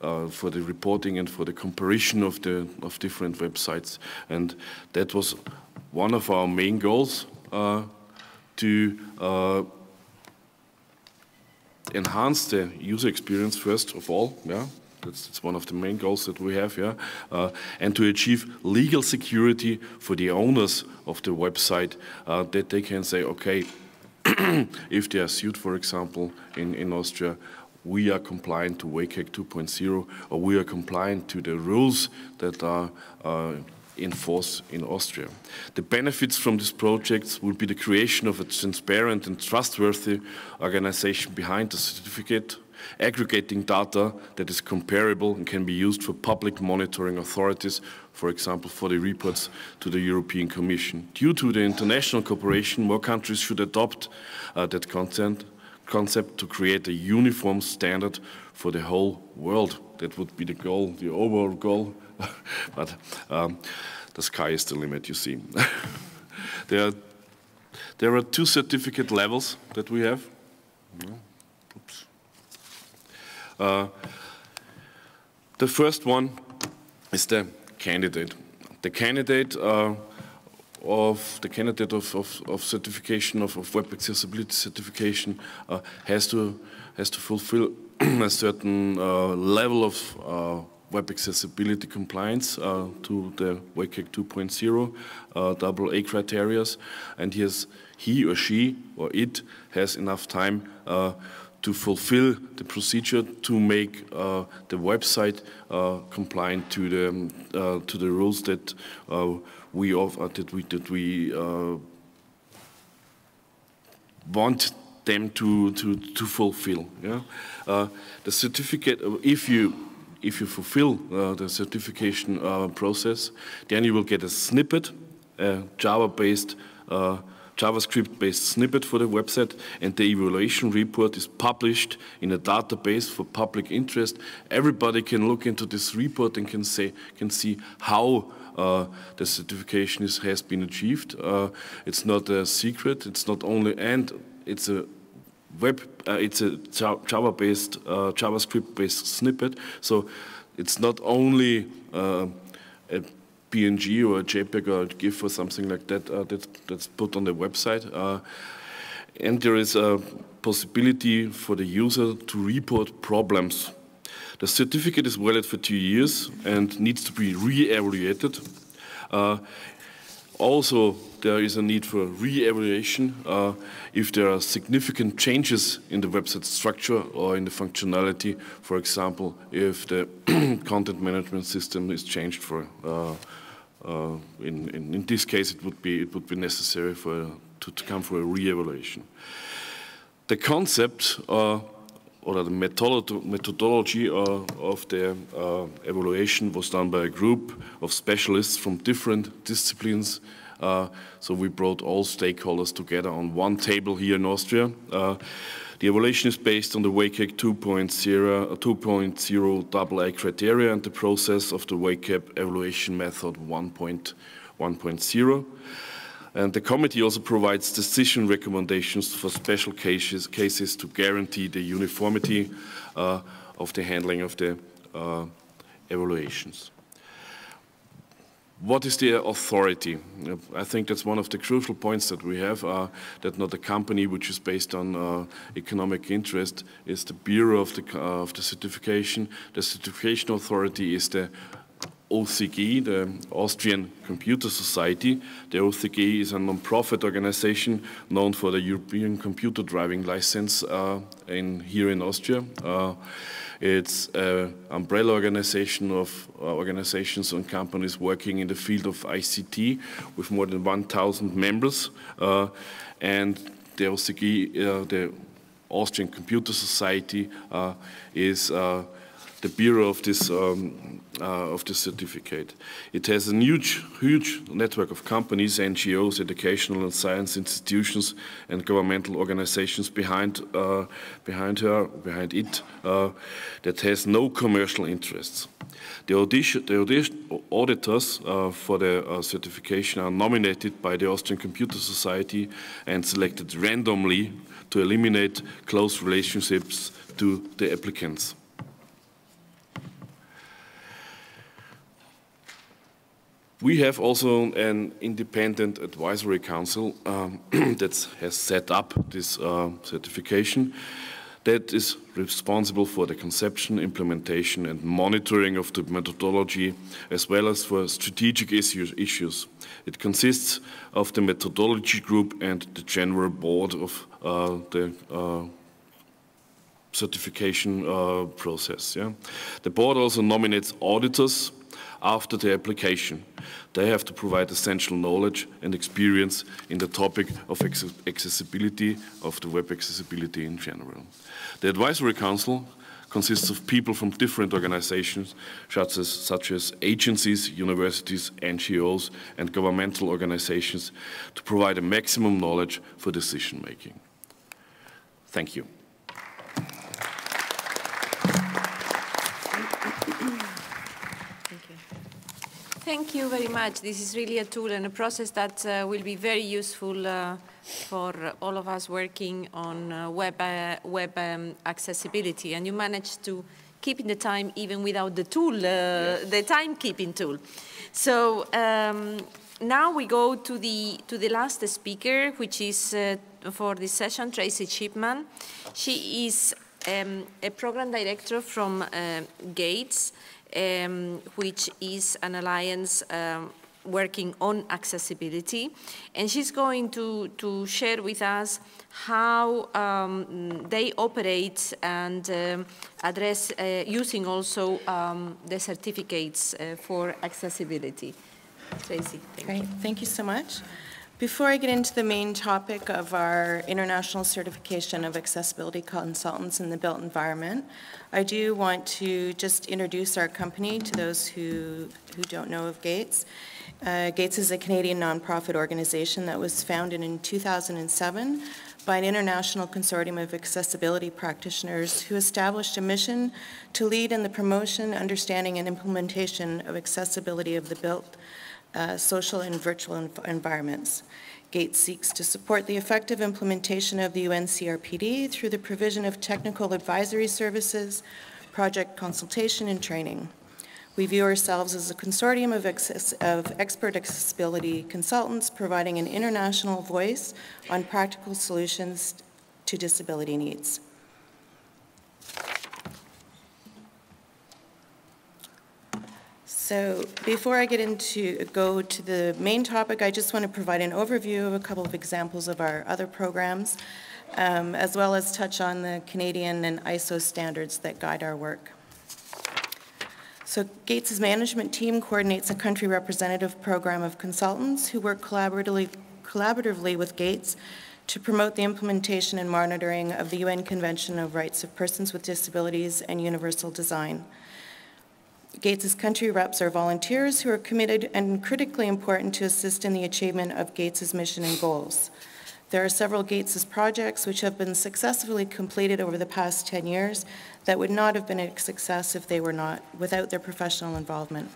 uh, for the reporting and for the comparison of the of different websites and that was one of our main goals uh, to uh, enhance the user experience first of all yeah that's, that's, one of the main goals that we have, yeah, uh, and to achieve legal security for the owners of the website, uh, that they can say, okay, if they are sued, for example, in, in Austria, we are compliant to WCAG 2.0, or we are compliant to the rules that are uh, in force in Austria. The benefits from these projects will be the creation of a transparent and trustworthy organization behind the certificate, aggregating data that is comparable and can be used for public monitoring authorities, for example, for the reports to the European Commission. Due to the international cooperation, more countries should adopt uh, that content, concept to create a uniform standard for the whole world. That would be the goal, the overall goal. but um, the sky is the limit, you see. there, are, there are two certificate levels that we have. Uh, the first one is the candidate. The candidate uh, of the candidate of, of, of certification of, of, web accessibility certification uh, has to has to fulfill a certain uh, level of uh, web accessibility compliance uh, to the WCAG 2.0 uh, double A criteria, and he has he or she or it has enough time to fulfill the procedure to make uh, the website uh, compliant to the um, uh, to the rules that uh, we offer, that we that we uh, want them to to to fulfill. Yeah, uh, the certificate if you if you fulfill the certification process, then you will get a snippet, Java-based JavaScript-based snippet for the website, and the evaluation report is published in a database for public interest. Everybody can look into this report and can say can see how uh, the certification is, has been achieved. Uh, it's not a secret. It's not only and it's a web. Uh, it's a Java-based uh, JavaScript-based snippet. So it's not only uh, a PNG or a JPEG or a GIF or something like that uh, that's, that's, put on the website. Uh, and there is a possibility for the user to report problems. The certificate is valid for two years and needs to be re-evaluated. Uh, also, there is a need for re-evaluation uh, if there are significant changes in the website structure or in the functionality. For example, if the content management system is changed for uh, in, in, in, this case, it would be, it would be necessary for, to, to come for a re-evaluation. The concept uh, or the methodology uh, of the uh, evaluation was done by a group of specialists from different disciplines. Uh, so we brought all stakeholders together on one table here in Austria. The evaluation is based on the WCAG 2.0, 2.0 double A criteria and the process of the WCAG evaluation method 1.1.0. And the committee also provides decision recommendations for special cases, cases to guarantee the uniformity uh, of the handling of the uh, evaluations. What is the authority? I think that's one of the crucial points that we have, uh, that not a company which is based on uh, economic interest is the bureau of the, uh, of the certification. The certification authority is the OCG, the Austrian Computer Society. The OCG is a non-profit organization known for the European Computer Driving License uh, in, here in Austria. It's an umbrella organization of uh, organizations and companies working in the field of ICT with more than 1,000 members. Uh, and the OCG, uh, the Austrian Computer Society, uh, is uh, the bureau of this um, uh, of this certificate. It has a huge, huge network of companies, NGOs, educational and science institutions, and governmental organizations behind uh, behind her, behind it, uh, that has no commercial interests. The, audition, the audition, auditors uh, for the uh, certification are nominated by the Austrian Computer Society and selected randomly to eliminate close relationships to the applicants. We have also an independent advisory council um, that has set up this uh, certification that is responsible for the conception, implementation and monitoring of the methodology as well as for strategic issues. issues. It consists of the methodology group and the general board of uh, the uh, certification uh, process. Yeah? The board also nominates auditors after the application. They have to provide essential knowledge and experience in the topic of accessibility, of the web accessibility in general. The Advisory Council consists of people from different organizations, such as, such as agencies, universities, NGOs, and governmental organizations, to provide a maximum knowledge for decision making. Thank you. Thank you very much. This is really a tool and a process that uh, will be very useful uh, for all of us working on uh, web, uh, web um, accessibility. And you managed to keep in the time even without the tool, uh, yes. the timekeeping tool. So um, now we go to the, to the last speaker, which is uh, for this session, Tracy Shipman. She is um, a program director from GAATES um, which is an alliance um, working on accessibility. And she's going to, to share with us how um, they operate and um, address uh, using also um, the certificates uh, for accessibility. Tracy, thank Great, you. thank you so much. Before I get into the main topic of our international certification of accessibility consultants in the built environment, I do want to just introduce our company to those who, who don't know of GAATES. Uh, GAATES is a Canadian nonprofit organization that was founded in 2007 by an international consortium of accessibility practitioners who established a mission to lead in the promotion, understanding, and implementation of accessibility of the built uh, social and virtual env environments. GAATES seeks to support the effective implementation of the UNCRPD through the provision of technical advisory services, project consultation, and training. We view ourselves as a consortium of, of, expert accessibility consultants providing an international voice on practical solutions to disability needs. So before I get into go to the main topic, I just want to provide an overview of a couple of examples of our other programs, um, as well as touch on the Canadian and ISO standards that guide our work. So GAATES' management team coordinates a country representative program of consultants who work collaboratively, collaboratively with GAATES to promote the implementation and monitoring of the UN Convention of Rights of Persons with Disabilities and Universal Design. GAATES's country reps are volunteers who are committed and critically important to assist in the achievement of GAATES's mission and goals. There are several GAATES's projects which have been successfully completed over the past 10 years that would not have been a success if they were not, without their professional involvement.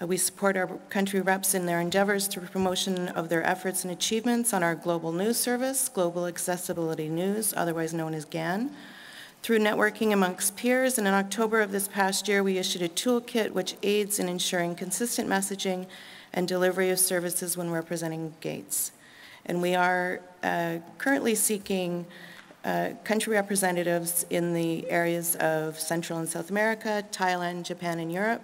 Uh, we support our country reps in their endeavors through promotion of their efforts and achievements on our global news service, Global Accessibility News, otherwise known as GAN, through networking amongst peers, and in October of this past year, we issued a toolkit which aids in ensuring consistent messaging and delivery of services when representing GAATES. And we are uh, currently seeking uh, country representatives in the areas of Central and South America, Thailand, Japan, and Europe.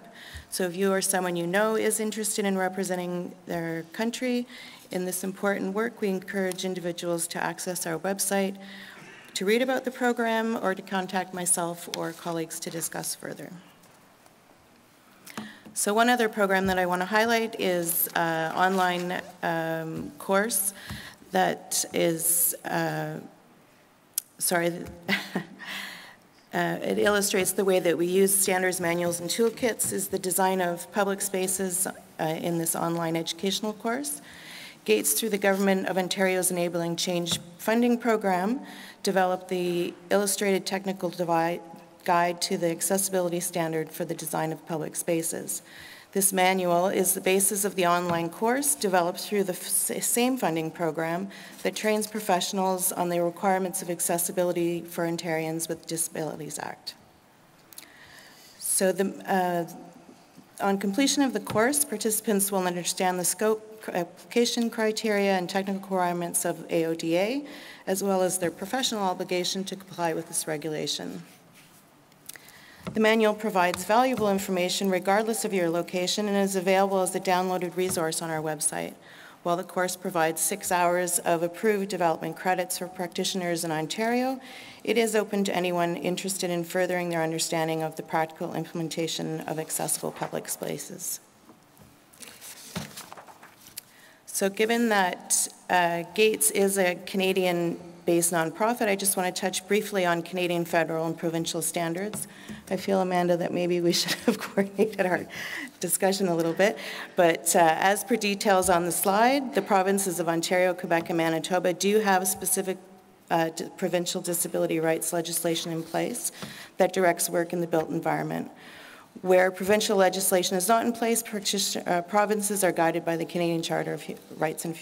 So if you or someone you know is interested in representing their country in this important work, we encourage individuals to access our website to read about the program or to contact myself or colleagues to discuss further. So one other program that I want to highlight is an online um, course that is, uh, sorry, Uh, it illustrates the way that we use standards manuals and toolkits is the design of public spaces uh, in this online educational course. GAATES, through the Government of Ontario's Enabling Change funding program, developed the Illustrated Technical Divide Guide to the Accessibility Standard for the Design of Public Spaces. This manual is the basis of the online course developed through the same funding program that trains professionals on the requirements of accessibility for Ontarians with Disabilities Act. So the, uh, on completion of the course, participants will understand the scope, application criteria, and technical requirements of AODA, as well as their professional obligation to comply with this regulation. The manual provides valuable information regardless of your location and is available as a downloaded resource on our website. While the course provides six hours of approved development credits for practitioners in Ontario, it is open to anyone interested in furthering their understanding of the practical implementation of accessible public spaces. So given that uh, GAATES is a Canadian based nonprofit, I just want to touch briefly on Canadian federal and provincial standards. I feel, Amanda, that maybe we should have coordinated our discussion a little bit. But uh, as per details on the slide, the provinces of Ontario, Quebec, and Manitoba do have specific uh, provincial disability rights legislation in place that directs work in the built environment. Where provincial legislation is not in place, uh, provinces are guided by the Canadian Charter of Rights and,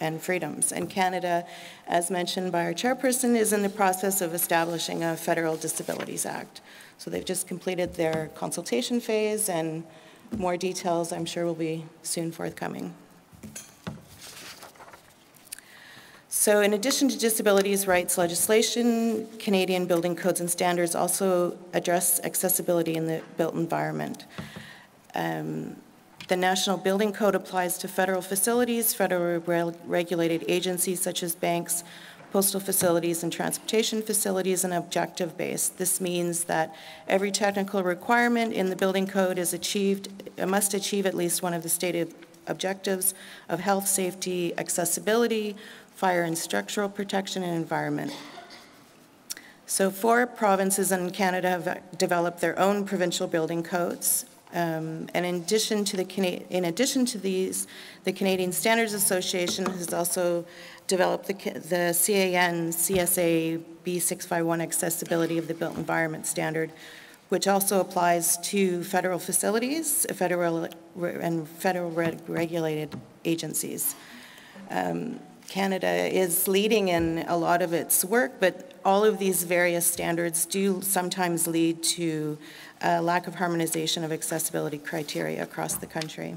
and Freedoms. And Canada, as mentioned by our chairperson, is in the process of establishing a Federal Disabilities Act. So they've just completed their consultation phase, and more details, I'm sure, will be soon forthcoming. So in addition to disabilities rights legislation, Canadian building codes and standards also address accessibility in the built environment. Um, the National Building Code applies to federal facilities, federal regulated agencies such as banks, postal facilities, and transportation facilities and objective based. This means that every technical requirement in the building code is achieved, must achieve at least one of the stated objectives of health, safety, accessibility, fire and structural protection, and environment. So four provinces in Canada have developed their own provincial building codes. Um, and in addition to the in addition to these, the Canadian Standards Association has also developed the, the CAN CSA B651 accessibility of the built environment standard, which also applies to federal facilities, federal and federal regulated agencies. Um, Canada is leading in a lot of its work, but all of these various standards do sometimes lead to a lack of harmonization of accessibility criteria across the country.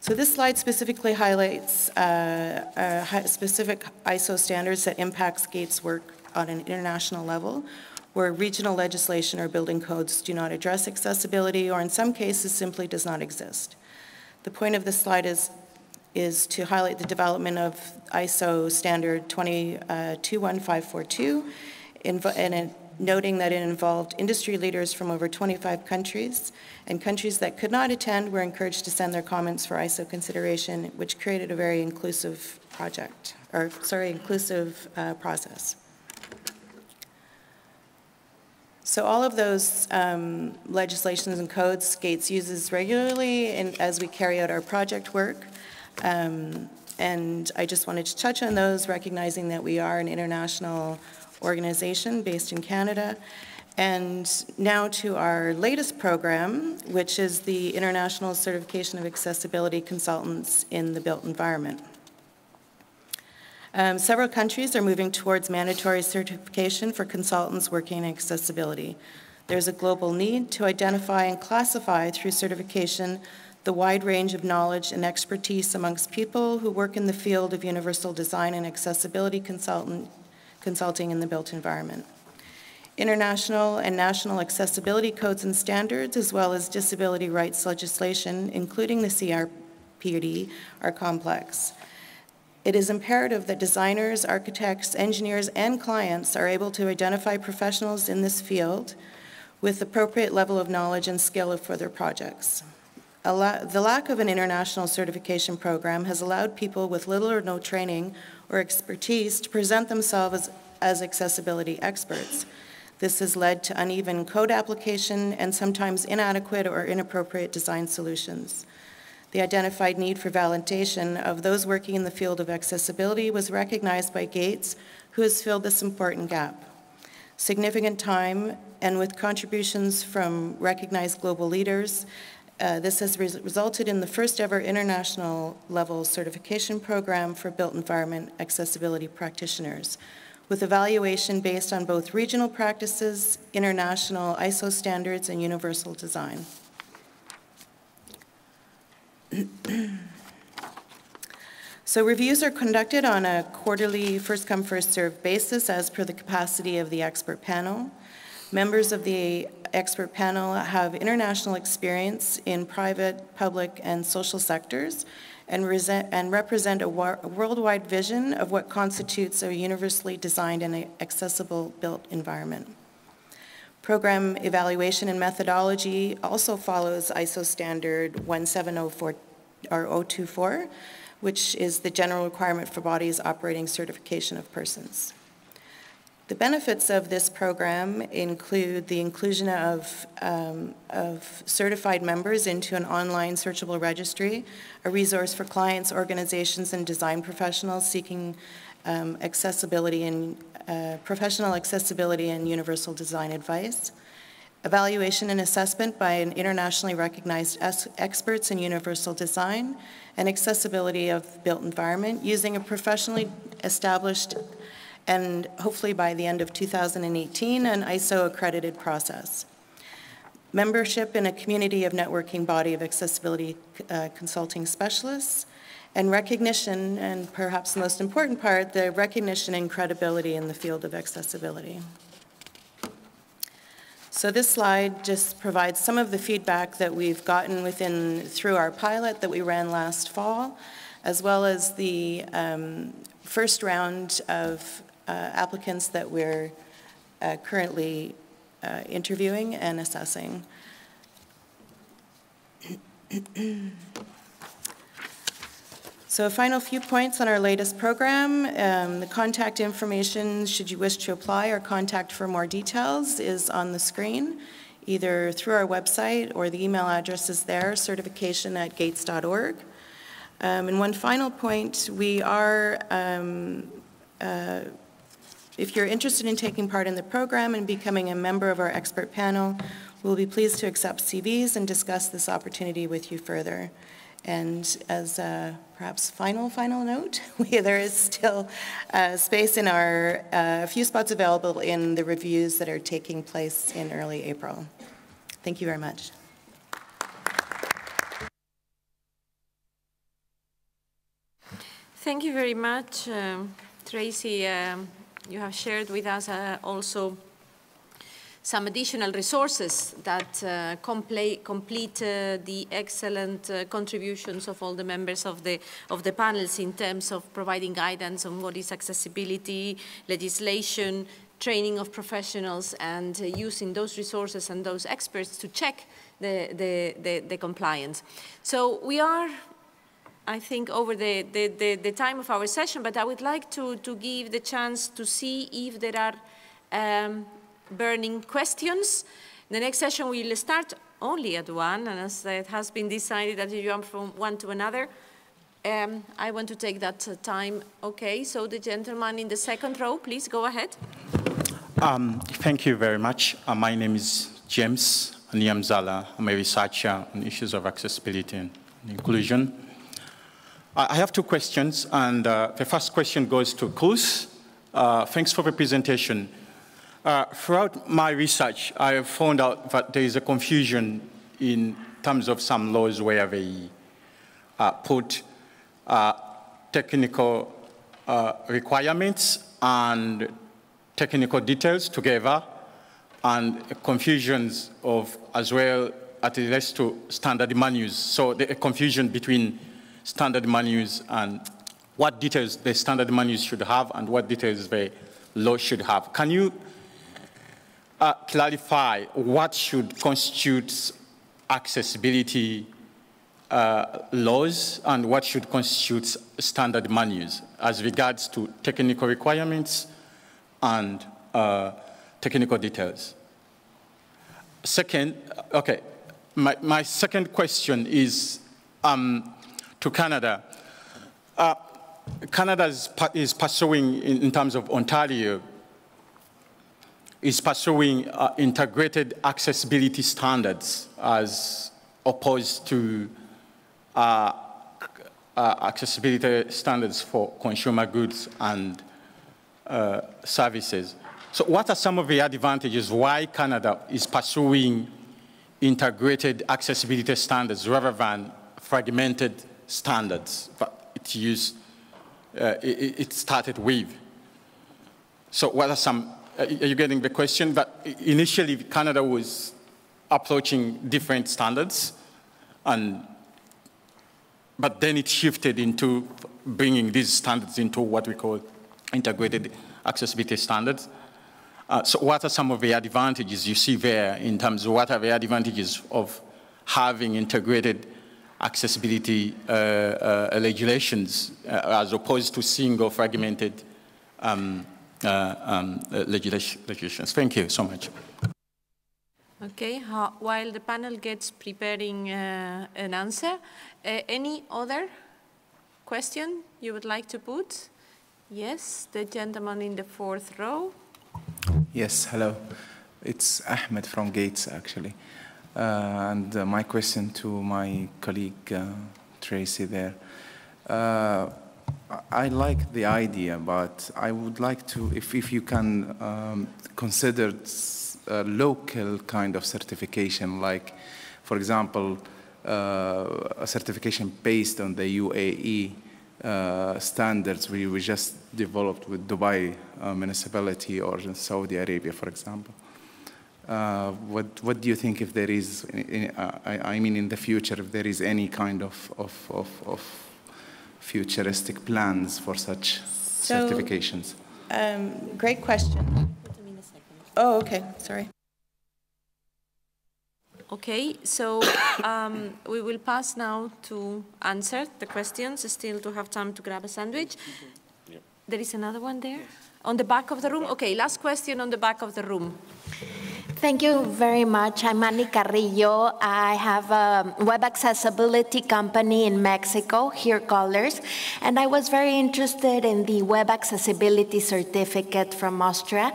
so this slide specifically highlights uh, uh, specific ISO standards that impacts GAATES's work on an international level, where regional legislation or building codes do not address accessibility or in some cases simply does not exist. The point of this slide is, is to highlight the development of ISO standard 21542 uh, and noting that it involved industry leaders from over 25 countries, and countries that could not attend were encouraged to send their comments for ISO consideration, which created a very inclusive project, or sorry, inclusive uh, process. So all of those um, legislations and codes GAATES uses regularly in, as we carry out our project work. Um, and I just wanted to touch on those, recognizing that we are an international organization based in Canada. And now to our latest program, which is the International Certification of Accessibility Consultants in the Built Environment. Um, several countries are moving towards mandatory certification for consultants working in accessibility. There's a global need to identify and classify through certification the wide range of knowledge and expertise amongst people who work in the field of universal design and accessibility consulting in the built environment. International and national accessibility codes and standards, as well as disability rights legislation, including the CRPD, are complex. It is imperative that designers, architects, engineers, and clients are able to identify professionals in this field with appropriate level of knowledge and skill for their projects. La the lack of an international certification program has allowed people with little or no training or expertise to present themselves as, as accessibility experts. This has led to uneven code application and sometimes inadequate or inappropriate design solutions. The identified need for validation of those working in the field of accessibility was recognized by GAATES, who has filled this important gap. Significant time and with contributions from recognized global leaders, uh, this has res resulted in the first ever international level certification program for built environment accessibility practitioners, with evaluation based on both regional practices, international ISO standards, and universal design. so reviews are conducted on a quarterly first come first served basis as per the capacity of the expert panel. Members of the expert panel have international experience in private, public, and social sectors and, and represent a worldwide vision of what constitutes a universally designed and accessible built environment. Program evaluation and methodology also follows ISO standard 1704 or 024, which is the general requirement for bodies operating certification of persons. The benefits of this program include the inclusion of, um, of certified members into an online searchable registry, a resource for clients, organizations, and design professionals seeking um, accessibility and uh, professional accessibility and universal design advice, evaluation and assessment by an internationally recognized experts in universal design, and accessibility of built environment using a professionally established and hopefully by the end of 2018, an ISO accredited process. Membership in a community of networking body of accessibility uh, consulting specialists, and recognition, and perhaps the most important part, the recognition and credibility in the field of accessibility. So this slide just provides some of the feedback that we've gotten within through our pilot that we ran last fall, as well as the um, first round of uh, applicants that we're uh, currently uh, interviewing and assessing. So a final few points on our latest program. Um, the contact information, should you wish to apply or contact for more details, is on the screen, either through our website or the email address is there, certification at gaates.org. Um, and one final point, we are, um, uh, if you're interested in taking part in the program and becoming a member of our expert panel, we'll be pleased to accept CVs and discuss this opportunity with you further. And as a perhaps final, final note, there is still uh, space in our, uh, few spots available in the reviews that are taking place in early April. Thank you very much. Thank you very much, um, Tracy. Um, you have shared with us uh, also some additional resources that uh, complete, uh, the excellent uh, contributions of all the members of the, of the panels in terms of providing guidance on what is accessibility, legislation, training of professionals, and uh, using those resources and those experts to check the, the, the, the compliance. So we are I think, over the, the, the, the, time of our session, but I would like to, to give the chance to see if there are um, burning questions. The next session will start only at one, and as it has been decided that you jump from one to another, um, I want to take that uh, time. Okay, so the gentleman in the second row, please go ahead. Um, thank you very much. Uh, my name is James Niamzala. I'm a researcher on issues of accessibility and inclusion. I have two questions, and uh, the first question goes to Klaus. Uh, thanks for the presentation. Uh, throughout my research, I have found out that there is a confusion in terms of some laws where they uh, put uh, technical uh, requirements and technical details together and confusions of as well at least to standard manuals. So the confusion between standard manuals and what details the standard manuals should have and what details the law should have. Can you uh, clarify what should constitute accessibility uh, laws and what should constitute standard manuals as regards to technical requirements and uh, technical details. Second, okay, my, my second question is um, to Canada. Uh, Canada is, pursuing, in, in, terms of Ontario, is pursuing uh, integrated accessibility standards as opposed to uh, uh, accessibility standards for consumer goods and uh, services. So what are some of the advantages why Canada is pursuing integrated accessibility standards rather than fragmented standards that it used, uh, it, it, started with? So what are some, are you getting the question? But initially Canada was approaching different standards and but then it shifted into bringing these standards into what we call integrated accessibility standards. Uh, so what are some of the advantages you see there in terms of what are the advantages of having integrated accessibility uh, uh, regulations uh, as opposed to single fragmented um, uh, um, uh, legislations? Thank you so much. Okay, while the panel gets preparing an answer, any other question you would like to put? Yes, the gentleman in the fourth row. Yes, hello. It's Ahmed from GAATES, actually. Uh, and uh, my question to my colleague uh, Tracy there. I like the idea, but I would like to, if, if you can um, consider a local kind of certification, like, for example, uh, a certification based on the UAE uh, standards we, we just developed with Dubai uh, municipality or Saudi Arabia, for example. Uh, what, what do you think if there is, uh, I, I, mean in the future, if there is any kind of, of, of, of futuristic plans for such so, certifications? Um, great question. Oh, okay, sorry. Okay, so um, we will pass now to answer the questions, still to have time to grab a sandwich. There is another one there? On the back of the room? Okay, last question on the back of the room. Thank you very much. I'm Annie Carrillo. I have a web accessibility company in Mexico, Hear Colors, and I was very interested in the web accessibility certificate from Austria.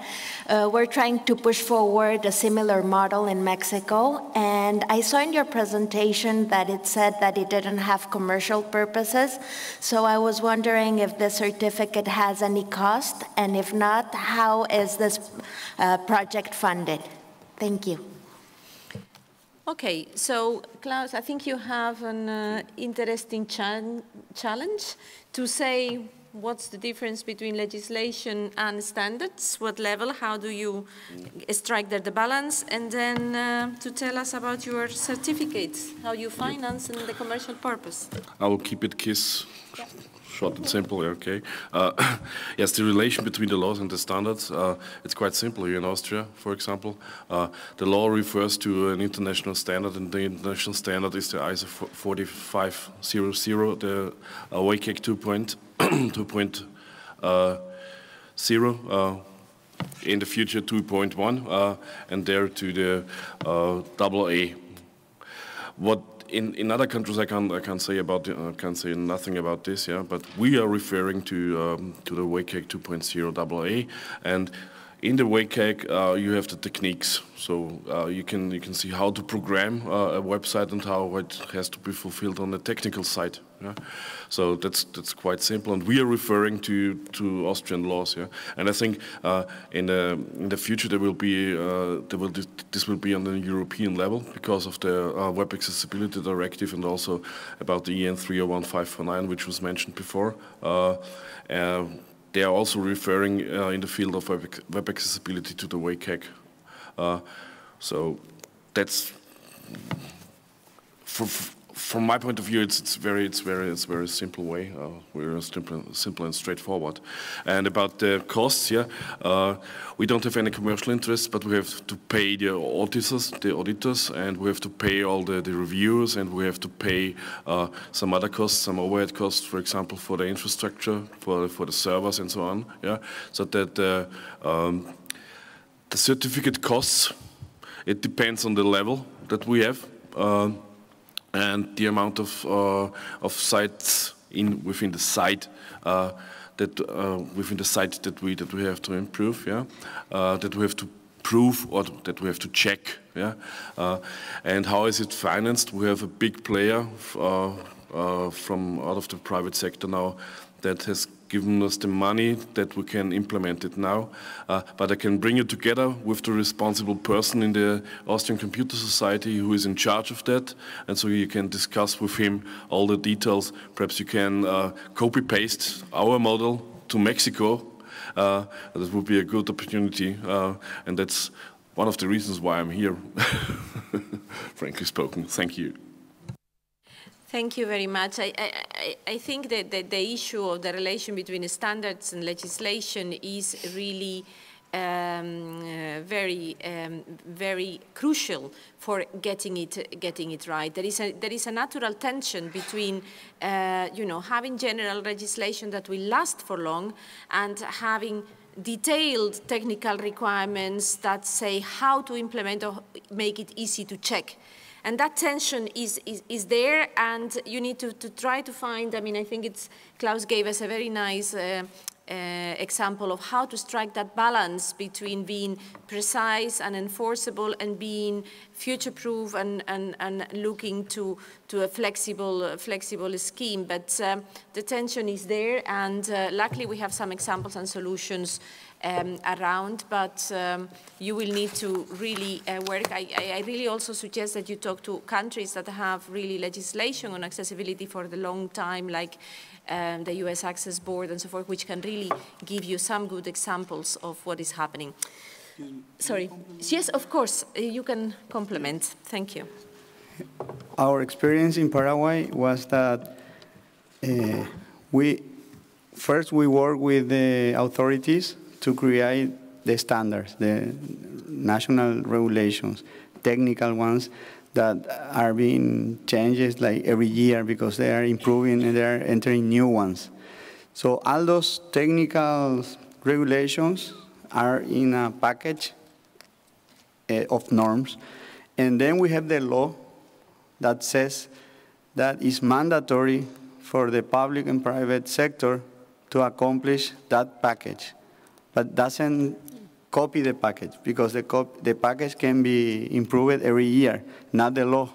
Uh, we're trying to push forward a similar model in Mexico, and I saw in your presentation that it said that it didn't have commercial purposes, so I was wondering if the certificate has any cost, and if not, how is this uh, project funded? Thank you. Okay, so Klaus, I think you have an uh, interesting cha challenge to say what's the difference between legislation and standards, what level, how do you strike there the balance, and then uh, to tell us about your certificates, how you finance and the commercial purpose. I will keep it KISS. Yeah short and simple, okay. Uh, yes, the relation between the laws and the standards, uh, it's quite simple here in Austria, for example. Uh, the law refers to an international standard, and the international standard is the ISO 4500, the uh, WCAG 2.0, uh, in the future 2.1, uh, and there to the uh, double A. What in, in other countries, I can't I can't say about I can't say nothing about this. Yeah, but we are referring to um, to the WCAG 2.0 AA, and in the WCAG, uh, you have the techniques. So uh, you can you can see how to program uh, a website and how it has to be fulfilled on the technical side. Yeah? So that's that's quite simple, and we are referring to to Austrian laws. Yeah, and I think uh, in the in the future there will be uh, there will this will be on the European level because of the uh, Web Accessibility Directive and also about the EN 301549, which was mentioned before they are also referring uh, in the field of web, web accessibility to the WCAG. Uh, so that's for, from my point of view, it's, it's very, it's very, it's very simple way. Uh, we're simple, simple and straightforward. And about the costs, yeah, uh, we don't have any commercial interest, but we have to pay the auditors, the auditors, and we have to pay all the, the reviewers, and we have to pay uh, some other costs, some overhead costs, for example, for the infrastructure, for for the servers, and so on. Yeah, so that uh, um, the certificate costs. It depends on the level that we have. Uh, and the amount of, uh, of sites in, within the site uh, that uh, within the site that we that we have to improve, yeah, uh, that we have to prove or that we have to check, yeah, uh, and how is it financed? We have a big player uh, from out of the private sector now that has given us the money that we can implement it now. Uh, but I can bring you together with the responsible person in the Austrian Computer Society who is in charge of that. And so you can discuss with him all the details. Perhaps you can uh, copy-paste our model to Mexico. Uh, that would be a good opportunity. Uh, and that's one of the reasons why I'm here, frankly spoken. Thank you. Thank you very much. I, I, I think that the, the, issue of the relation between standards and legislation is really um, uh, very, um, very crucial for getting it, getting it right. There is a, there is a natural tension between, uh, you know, having general legislation that will last for long and having detailed technical requirements that say how to implement or make it easy to check. And that tension is, is, is there, and you need to, to try to find, I mean, I think it's, Klaus gave us a very nice uh, uh, example of how to strike that balance between being precise and enforceable and being future-proof and, and, and looking to, to a flexible, uh, flexible scheme. But um, the tension is there, and uh, luckily we have some examples and solutions um, around, but um, you will need to really uh, work. I, I, really also suggest that you talk to countries that have really legislation on accessibility for the long time, like um, the US Access Board and so forth, which can really give you some good examples of what is happening. Sorry. Yes, of course, uh, you can complement. Thank you. Our experience in Paraguay was that uh, we first we work with the authorities to create the standards, the national regulations, technical ones that are being changed like every year because they are improving and they are entering new ones. So all those technical regulations are in a package uh, of norms. And then we have the law that says that is mandatory for the public and private sector to accomplish that package but doesn't copy the package because the, the package can be improved every year, not the law.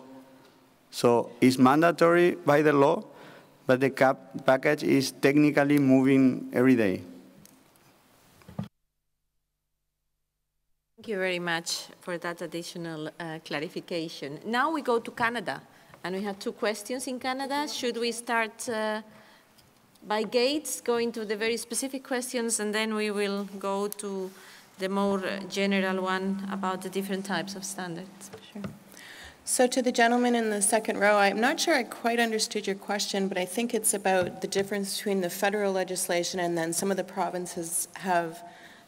So it's mandatory by the law, but the cap package is technically moving every day. Thank you very much for that additional uh, clarification. Now we go to Canada, and we have two questions in Canada. Should we start uh, by GAATES, going to the very specific questions, and then we will go to the more general one about the different types of standards. Sure. So to the gentleman in the second row, I'm not sure I quite understood your question, but I think it's about the difference between the federal legislation and then some of the provinces have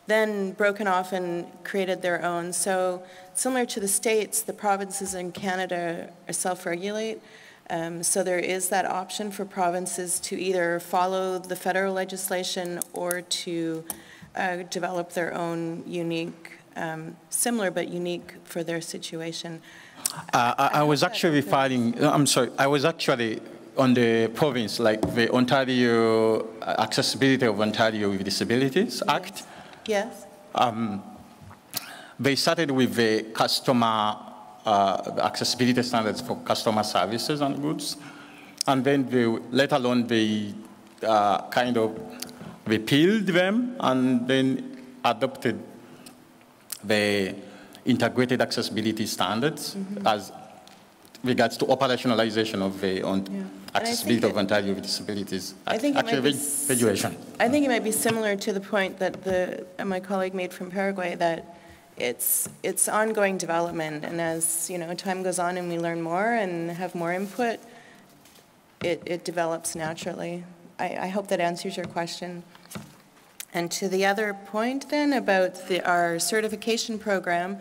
then broken off and created their own. So similar to the states, the provinces in Canada self-regulate, um, so there is that option for provinces to either follow the federal legislation or to uh, develop their own unique, um, similar but unique for their situation. Uh, I, I, was actually filing, I'm sorry, I was actually on the province, like the Ontario uh, Accessibility of Ontario with Disabilities Act. Yes. Um, they started with the customer uh, accessibility standards for customer services and goods. And then they, let alone they uh, kind of repealed them and then adopted the integrated accessibility standards mm -hmm. as regards to operationalization of the on yeah. accessibility of Ontario with disabilities. I think actually graduation. I think it might be similar to the point that the, my colleague made from Paraguay that it's it's ongoing development, and as you know, time goes on and we learn more and have more input, it, it develops naturally. I, I hope that answers your question. And to the other point then about the, our certification program,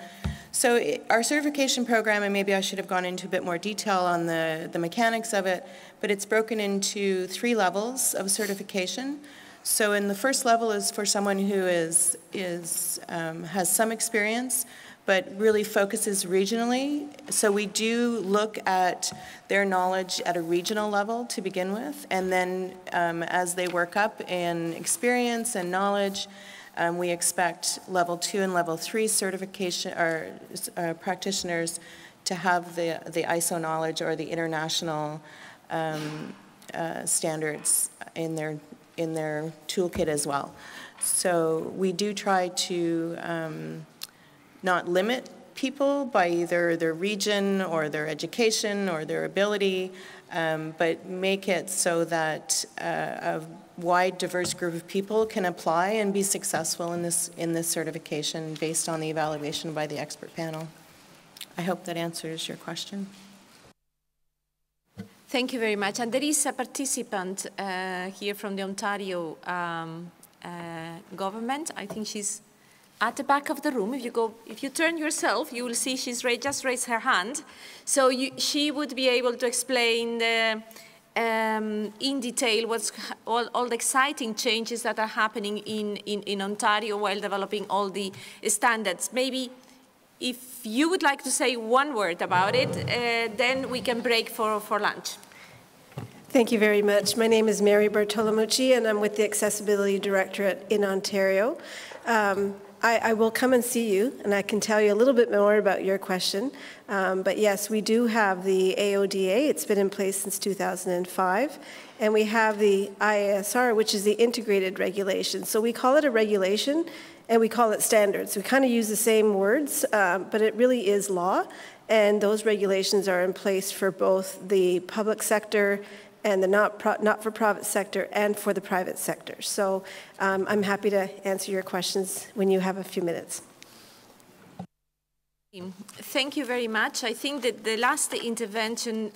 so our certification program, and maybe I should have gone into a bit more detail on the, the mechanics of it, but it's broken into three levels of certification. So in the first level is for someone who is, is, um, has some experience, but really focuses regionally. So we do look at their knowledge at a regional level to begin with, and then um, as they work up in experience and knowledge, um, we expect level two and level three certification or uh, practitioners to have the, the ISO knowledge or the international um, uh, standards in their, in their toolkit as well. So we do try to um, not limit people by either their region or their education or their ability, um, but make it so that uh, a wide, diverse group of people can apply and be successful in this, in this certification based on the evaluation by the expert panel. I hope that answers your question. Thank you very much. And there is a participant uh, here from the Ontario um, uh, government. I think she's at the back of the room. If you go, if you turn yourself, you will see she's just raised her hand. So you, she would be able to explain the, um, in detail what's all, all, the exciting changes that are happening in, in, in Ontario while developing all the standards. Maybe if you would like to say one word about it, uh, then we can break for, for lunch. Thank you very much. My name is Mary Bartolomucci, and I'm with the Accessibility Directorate in Ontario. Um, I, I, will come and see you, and I can tell you a little bit more about your question. Um, but yes, we do have the AODA. It's been in place since 2005. And we have the IASR, which is the integrated regulation. So we call it a regulation, and we call it standards. We kind of use the same words, um, but it really is law. And those regulations are in place for both the public sector and the not-for-profit sector and for the private sector. So um, I'm happy to answer your questions when you have a few minutes. Thank you very much. I think that the last intervention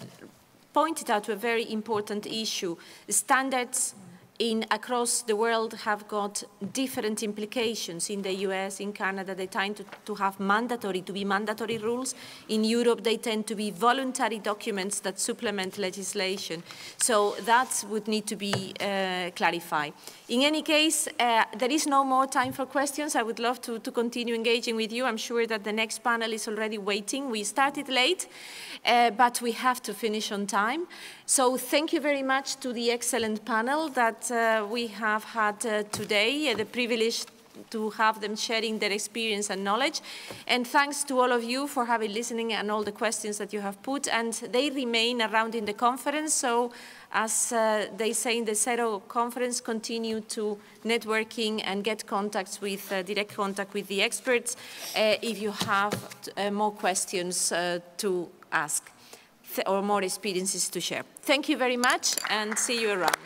pointed out to a very important issue. Standards in across the world have got different implications. In the US, in Canada, they tend to, to, have mandatory, to be mandatory rules. In Europe, they tend to be voluntary documents that supplement legislation. So that would need to be uh, clarified. In any case, uh, there is no more time for questions. I would love to, to continue engaging with you. I'm sure that the next panel is already waiting. We started late, uh, but we have to finish on time. So thank you very much to the excellent panel that uh, we have had uh, today, uh, the privilege to have them sharing their experience and knowledge. And thanks to all of you for having listening and all the questions that you have put. And they remain around in the conference. So as uh, they say in the Zero conference, continue to networking and get contacts with, uh, direct contact with the experts uh, if you have uh, more questions uh, to ask or more experiences to share. Thank you very much and see you around.